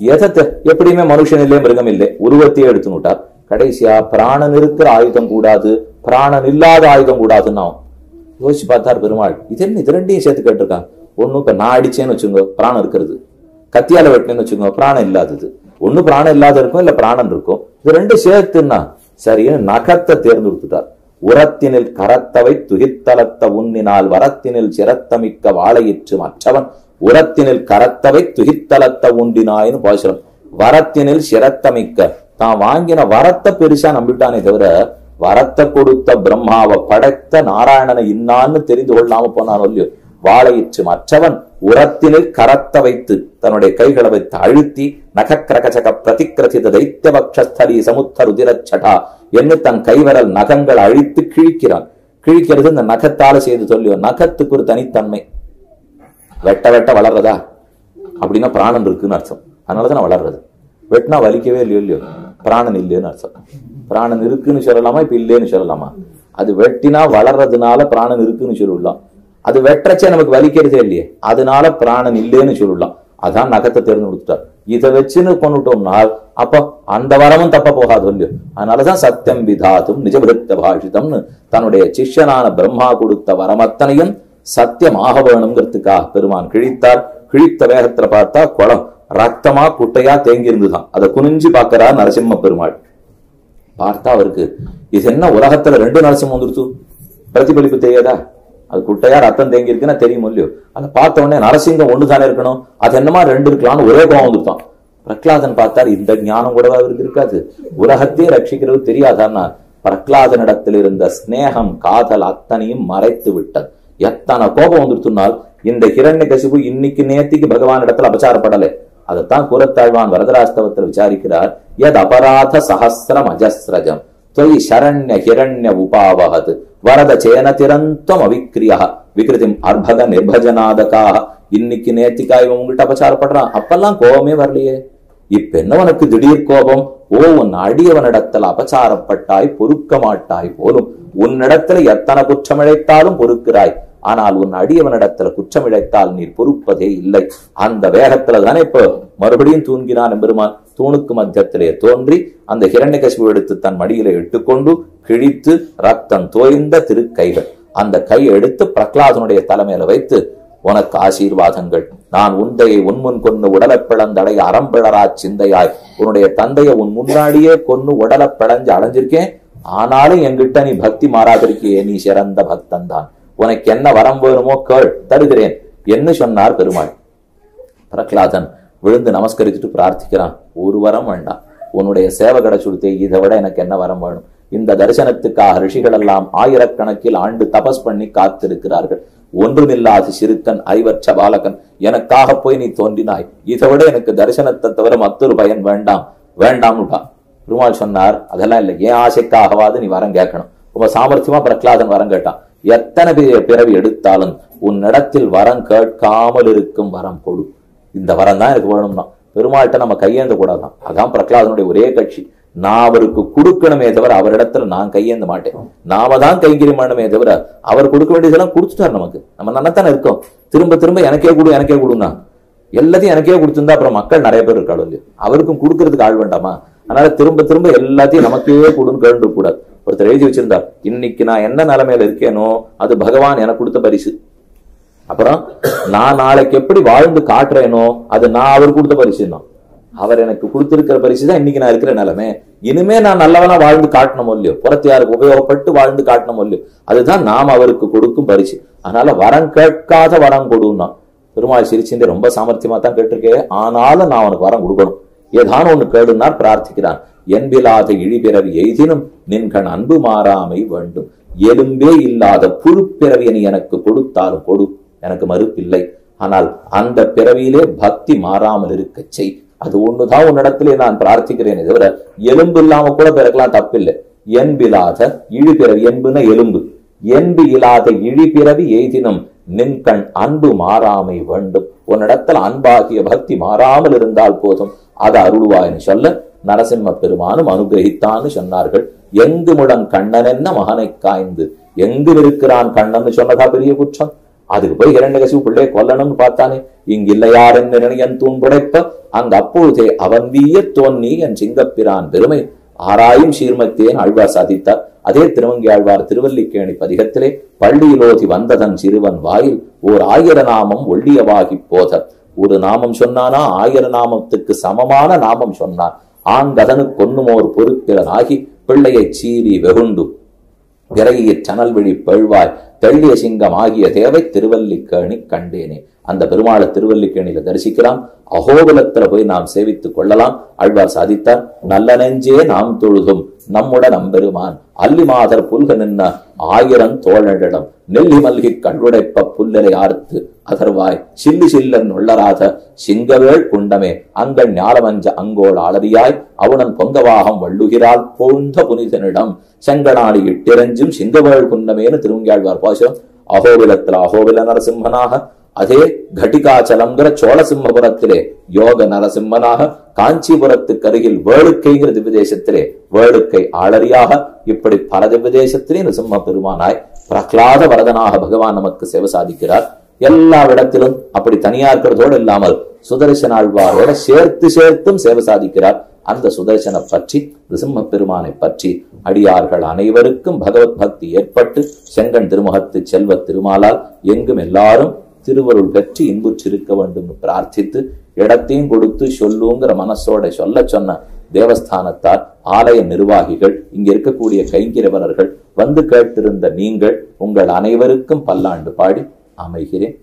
Speaker 1: எதத்தை? எப்படியுமே மனுஷன் இல்லை மிருகம் இல்லை. உருவத்தையே எடுத்து விட்டார். கடைசியா பிராணன் இருக்கிற ஆயுதம் கூடாது பிராணன் இல்லாத ஆயுதம் கூடாதுன்னா யோசிச்சு பார்த்தார் பெருமாள் இது என்ன இது ரெண்டையும் சேர்த்து கேட்டிருக்கான் ஒண்ணு இப்ப நான் அடிச்சேன்னு வச்சுங்க பிராணம் இருக்கிறது. கத்தியால வெட்டினேன்னு வச்சுக்கோங்க பிராணம் இல்லாதது. ஒண்ணு பிராணம் இல்லாத இருக்கும் இல்ல பிராணம் இருக்கும். இது ரெண்டும் சேர்த்துன்னா சரின்னு நகத்தை தேர்ந்தெடுத்துட்டார் உரத்தினில் கரத்தவை துகித்தலத்த உன்னினால் வரத்தினில் சிரத்தமிக்க வாழையிற்று மற்றவன் உரத்தினில் கரத்தவை துகித்தலத்த உண்டினாயின்னு பாசுரம் வரத்தினில் சிரத்தமிக்க தான் வாங்கின வரத்தை பெருசா நம்பிட்டானே தவிர வரத்தை கொடுத்த பிரம்மாவை படைத்த நாராயணனை இன்னான்னு தெரிந்து கொள்ளாம போனான் இல்லையோ வாழையிற்று மற்றவன் உரத்திலே கரத்த வைத்து தன்னுடைய கைகளை வைத்து அழுத்தி நகக்கிரகச்சக பிரதிக்கிரதித தைத்தியபக்ஷஸ்தலி சமுத்த ருதிரச்சடா என்று தன் கைவரல் நகங்கள் அழித்து கிழிக்கிறான். கிழிக்கிறது இந்த நகத்தால செய்து சொல்லியோ நகத்துக்கு ஒரு தனித்தன்மை. வெட்ட வெட்ட வளர்றதா? அப்படின்னா பிராணன் இருக்குன்னு அர்த்தம். அதனாலதான் வளர்றது. வெட்டினா வலிக்கவே இல்லையோ இல்லையோ. பிராணன் இல்லைன்னு அர்த்தம். பிராணன் இருக்குன்னு சொல்லலாமா? இப்போ இல்லைன்னு சொல்லலாமா? அது வெட்டினா வளர்றதுனால பிராணன் இருக்குன்னு சொல்லலாம். அது வெட்டுறச்சே நமக்கு வலிக்கிறதே இல்லையே. அதனால பிராணன் இல்லைன்னு சொல்லலாம். அதான் நகத்தை தேர்ந்து கொடுத்துட்டார். இதை வச்சுன்னு கொண்டுட்டோம்னால் அப்போ அந்த வரமும் தப்ப போகாது இல்லையோ. அதனாலதான் சத்தியம் விதாத்தும் நிஜபிருத்த பாஷிதம்னு தன்னுடைய சிஷ்யனான பிரம்மா கொடுத்த வரமத்தனையும் சத்தியமாக வேணுங்கிறதுக்காக பெருமான் கிழித்தார். கிழித்த வேகத்துல பார்த்தா குளம். ரத்தமா குட்டையா தேங்கி இருந்துதான் அதை குனிஞ்சு பார்க்கிறார் நரசிம்ம பெருமாள். பார்த்தா அவருக்கு இது என்ன உலகத்துல ரெண்டு நரசிம்மம் வந்துருச்சு? பிரதிபலிப்பு தெரியாதா? அது குட்டையா ரத்தம் தேங்கி இருக்குன்னா தெரியும் இல்லையோ? அதை பார்த்த உடனே நரசிங்கம் ஒண்ணு தானே இருக்கணும்? அது என்னமா ரெண்டு இருக்கலாம்னு ஒரே கோவம் வந்துருத்தான் பிரகலாதன் பார்த்தார் இந்த ஞானம் கூட அவருக்கு இருக்காது. உலகத்தையே ரட்சிக்கிறது தெரியாதான்னா பிரகலாதனிடத்தில் இருந்த ஸ்னேகம் காதல் அத்தனையும் மறைத்து விட்டது. எத்தனை கோபம் வந்துருத்துனால் இந்த ஹிரண்ய கசிப்பு இன்னைக்கு நேத்திக்கு பகவான் இடத்துல அபச்சாரப்படலை. அதைத்தான் கூறத்தாழ்வான் வரதராஸ்தவத்தில் விசாரிக்கிறார். எத் அபராத சஹசிரம் அஜஸ்ரஜம் தொய் சரண்ய ஹிரண்ய உபாவகத். வரத சேன திரந்தம் அவிக்கிரியா விகிருதிம் அர்பக நிர்பஜனாதகா இன்னைக்கு நேத்திக்கா இவன் உங்கள்கிட்ட அபச்சாரப்படுறான். அப்பெல்லாம் கோபமே வரலையே. இப்ப என்ன உனக்கு திடீர் கோபம்? ஓ உன் அடியவனிடத்தில் அபச்சாரப்பட்டாய் பொறுக்க மாட்டாய் போலும். உன்னிடத்துல எத்தனை குற்றமிழைத்தாலும் பொறுக்கிறாய். ஆனால் உன் அடியவனிடத்துல குற்றமிழைத்தால் நீர் பொறுப்பதே இல்லை. அந்த வேகத்துல தானே இப்போ மறுபடியும் தூங்கினான் எம்பெருமான். தூணுக்கு மத்தியத்திலே தோன்றி அந்த ஹிரண்யகசிபு எடுத்து தன் மடியில இட்டுக்கொண்டு கிழித்து ரத்தம் தோய்ந்த திருக்கைகள். அந்த கையை எடுத்து பிரகலாதனுடைய தலைமையில வைத்து உனக்கு ஆசீர்வாதங்கள். நான் உந்தையை உன்முன் கொன்னு உடலப் பிளந்தடைய அறம்பிழரா சிந்தையாய். உன்னுடைய தந்தைய உன் முன்னாடியே கொன்னு உடலப் பிளஞ்சு அடைஞ்சிருக்கேன் ஆனாலும் என்கிட்ட நீ பக்தி மாறாதிருக்கியே. நீ சிறந்த பக்தன் தான் உனக்கு என்ன வரம் வேணுமோ கேள் தருகிறேன் என்ன சொன்னார் பெருமாள். பிரகலாதன் விழுந்து நமஸ்கரிச்சுட்டு பிரார்த்திக்கிறான். ஒரு வரம் வேண்டாம். உன்னுடைய சேவை கிடைச்சுடுத்தே இதை விட எனக்கு என்ன வரம் வேணும்? இந்த தரிசனத்துக்காக ரிஷிகள் எல்லாம் ஆயிரக்கணக்கில் ஆண்டு தபஸ் பண்ணி காத்திருக்கிறார்கள். ஒன்றுமில்லாத சிறுக்கன் ஐவற்ற பாலகன் எனக்காக போய் நீ தோன்றினாய். இதை விட எனக்கு தரிசனத்தை தவிர மற்றொரு பயன் வேண்டாம். வேண்டாம்னுட்டா பெருமாள் சொன்னார் அதெல்லாம் இல்லை. ஏன் ஆசைக்காகவாது நீ வரம் கேட்கணும். ரொம்ப சாமர்த்தியமா பிரகலாதன் வரம் கேட்டான். எத்தனை பெரிய பிறவி எடுத்தாலும் உன்னிடத்தில் வரம் கேட்காமல் இருக்கும் வரம் கொடு. இந்த வரம் தான் எனக்கு வேணும்னா. பெருமாள்கிட்ட நம்ம கையேந்த கூடாதான் அதான் பிரகலாதனுடைய ஒரே கட்சி. நான் அவருக்கு கொடுக்கணுமே தவிர அவரிடத்துல நான் கையேந்த மாட்டேன். நாம தான் கைங்கரியமானமே தவிர அவர் கொடுக்க வேண்டியதெல்லாம் கொடுத்துட்டார் நமக்கு. நம்ம நன்னத்தானே இருக்கோம். திரும்ப திரும்ப எனக்கே கொடு எனக்கே கொடுனா எல்லாத்தையும் எனக்கே கொடுத்துருந்தா அப்புறம் மக்கள் நிறைய பேர் இருக்காள் இல்லையா? அவருக்கும் கொடுக்கறதுக்கு ஆள் வேண்டாமா? அதனால திரும்ப திரும்ப எல்லாத்தையும் நமக்கே கொடுன்னு கேட்டு கூடாது ஒருத்தர் எழுதி வச்சிருந்தார் இன்னைக்கு நான் என்ன நிலைமையில இருக்கேனோ அது பகவான் எனக்கு கொடுத்த பரிசு. அப்புறம் நான் நாளைக்கு எப்படி வாழ்ந்து காட்டுறேனோ அது நான் அவர் கொடுத்த பரிசு தான் அவர் எனக்கு கொடுத்திருக்கிற பரிசு தான் இன்னைக்கு நான் இருக்கிற நிலைமை. இனிமே நான் நல்லவனா வாழ்ந்து காட்டணும் இல்லையோ? புறத்து யாருக்கு உபயோகப்பட்டு வாழ்ந்து காட்டணும் இல்லையோ? அதுதான் நாம் அவருக்கு கொடுக்கும் பரிசு. அதனால வரம் கேட்காத வரம் கொடுன்னா. பெருமாள் சிரிச்சுட்டு ரொம்ப சாமர்த்தியமா தான் கேட்டிருக்கேன் ஆனாலும் நான் அவனுக்கு வரம் கொடுக்கணும். ஏதான ஒண்ணு கேடுனார் பிரார்த்திக்கிறான். என்பிலாத இழிபிறவி எய்தினும் நின்கண் அன்பு மாறாமை வேண்டும். எலும்பே இல்லாத புழு பிறவி நீ எனக்கு கொடுத்தாலும் கொடு. எனக்கு மறுப்பில்லை. ஆனால் அந்த பிறவியிலே பக்தி மாறாமல் இருக்க செய். அது ஒண்ணுதான் உன்னிடத்திலே நான் பிரார்த்திக்கிறேனே தவிர எலும்பு இல்லாம கூட பிறக்கலாம் தப்பில்லை. என்பிலாத இழிபிறவி என்புன எலும்பு. என்பு இல்லாத இழிபிறவி எய்தினும் நின்கண் அன்பு மாறாமை வேண்டும். உன்னிடத்தில் அன்பாகிய பக்தி மாறாமல் இருந்தால் போதும். அதை அருள்வாய்னு சொல்ல நரசிம்ம பெருமானும் அனுகிரகித்தான்னு சொன்னார்கள். எங்கு முடன் கண்ணன் என்ன மகனை காய்ந்து எங்கு இருக்கிறான் கண்ணன் சொன்னதா பெரிய குற்றம்? அதுக்கு போய் இரண்டகசிவு பிள்ளையை கொல்லணும்னு பார்த்தானே. இங்கு இல்லையார் என்று நினையன் தூண் புடைப்ப அங்க அப்பொழுதே அவன் வீய தோன்னி என் சிங்கப்பிரான் பெருமை. ஆராயும் சீர்மத்தேன் ஆழ்வார் சாதித்தார். அதே திருவங்கி ஆழ்வார் திருவல்லிக்கேணி பதிகத்திலே பள்ளியிலோதி வந்ததன் சிறுவன் வாயில் ஓர் ஆயிர நாமம் ஒள்ளியவாகி போத ஒரு நாமம் சொன்னானா ஆயிர நாமத்துக்கு சமமான நாமம் சொன்னான். ஆங்கதனு கொன்னுமோர் பொறுக்கிறனாகி பிள்ளையை சீறி வெகுண்டு. விரையிற் சனல் விழி பெழ்வாய் தெள்ளிய சிங்கம் ஆகிய தேவை திருவல்லிக்கேணி கண்டேனே. அந்த பெருமாளை திருவல்லிக்கேணியில தரிசிக்கலாம். அகோபலத்துல போய் நாம் சேவித்துக் கொள்ளலாம். ஆழ்வார் சாதித்தார் நல்ல நெஞ்சே நாம் தொழுதும் நம்முடன் நம்பெருமான் அல்லி மாதர் புல்க நின்ன ஆயிரம் தோழனிடம் நெல்லி மல்கி கண்ணுடைப்ப புல்லரை ஆர்த்து அதர்வாய் சில்லு சில்லன் உள்ளராத சிங்கவேள் குண்டமே அங்கள் ஞாலமஞ்ச அங்கோள் ஆளதியாய் அவனன் பொங்கவாகம் வள்ளுகிறாள் போழ்ந்த புனிதனிடம் செங்கனாடி இட்டிரஞ்சும் சிங்கவேள் குண்டமேனு திருவங்கியாழ்வார் பாசம் அகோபிலத்தில் அகோபில நரசிம்மனாக அதே கட்டிகாச்சலம்ங்கிற சோழசிம்மபுரத்திலே யோக நரசிம்மனாக காஞ்சிபுரத்துக்கு அருகில் வேளுக்கைங்கிற திவ்யதேசத்திலே வேளுக்கை ஆளறியாக இப்படி பல திவ்யதேசத்திலே நரசிம்ம பெருமானாய் பிரகலாத வரதனாக பகவான் நமக்கு சேவை சாதிக்கிறார். எல்லா இடத்திலும் அப்படி தனியா இருக்கிறதோடு இல்லாமல் சுதர்சன ஆழ்வாரோட சேர்த்து சேர்த்தும் சேவை சாதிக்கிறார். அந்த சுதர்சன பற்றி நிசிம்ம பெருமானை பற்றி அடியார்கள் அனைவருக்கும் பகவத் பக்தி ஏற்பட்டு செங்கன் திருமுகத்து செல்வ திருமாலால் எங்கும் எல்லாரும் திருவருள் பெற்று இன்புற்றிருக்க வேண்டும் பிரார்த்தித்து இடத்தையும் கொடுத்து சொல்லுங்கிற மனசோட சொல்ல சொன்ன தேவஸ்தானத்தார் ஆலய நிர்வாகிகள் இங்க இருக்கக்கூடிய கைங்கிரவரர்கள் வந்து கேட்டிருந்த நீங்கள் உங்கள் அனைவருக்கும் பல்லாண்டு பாடி அமைகிறேன்.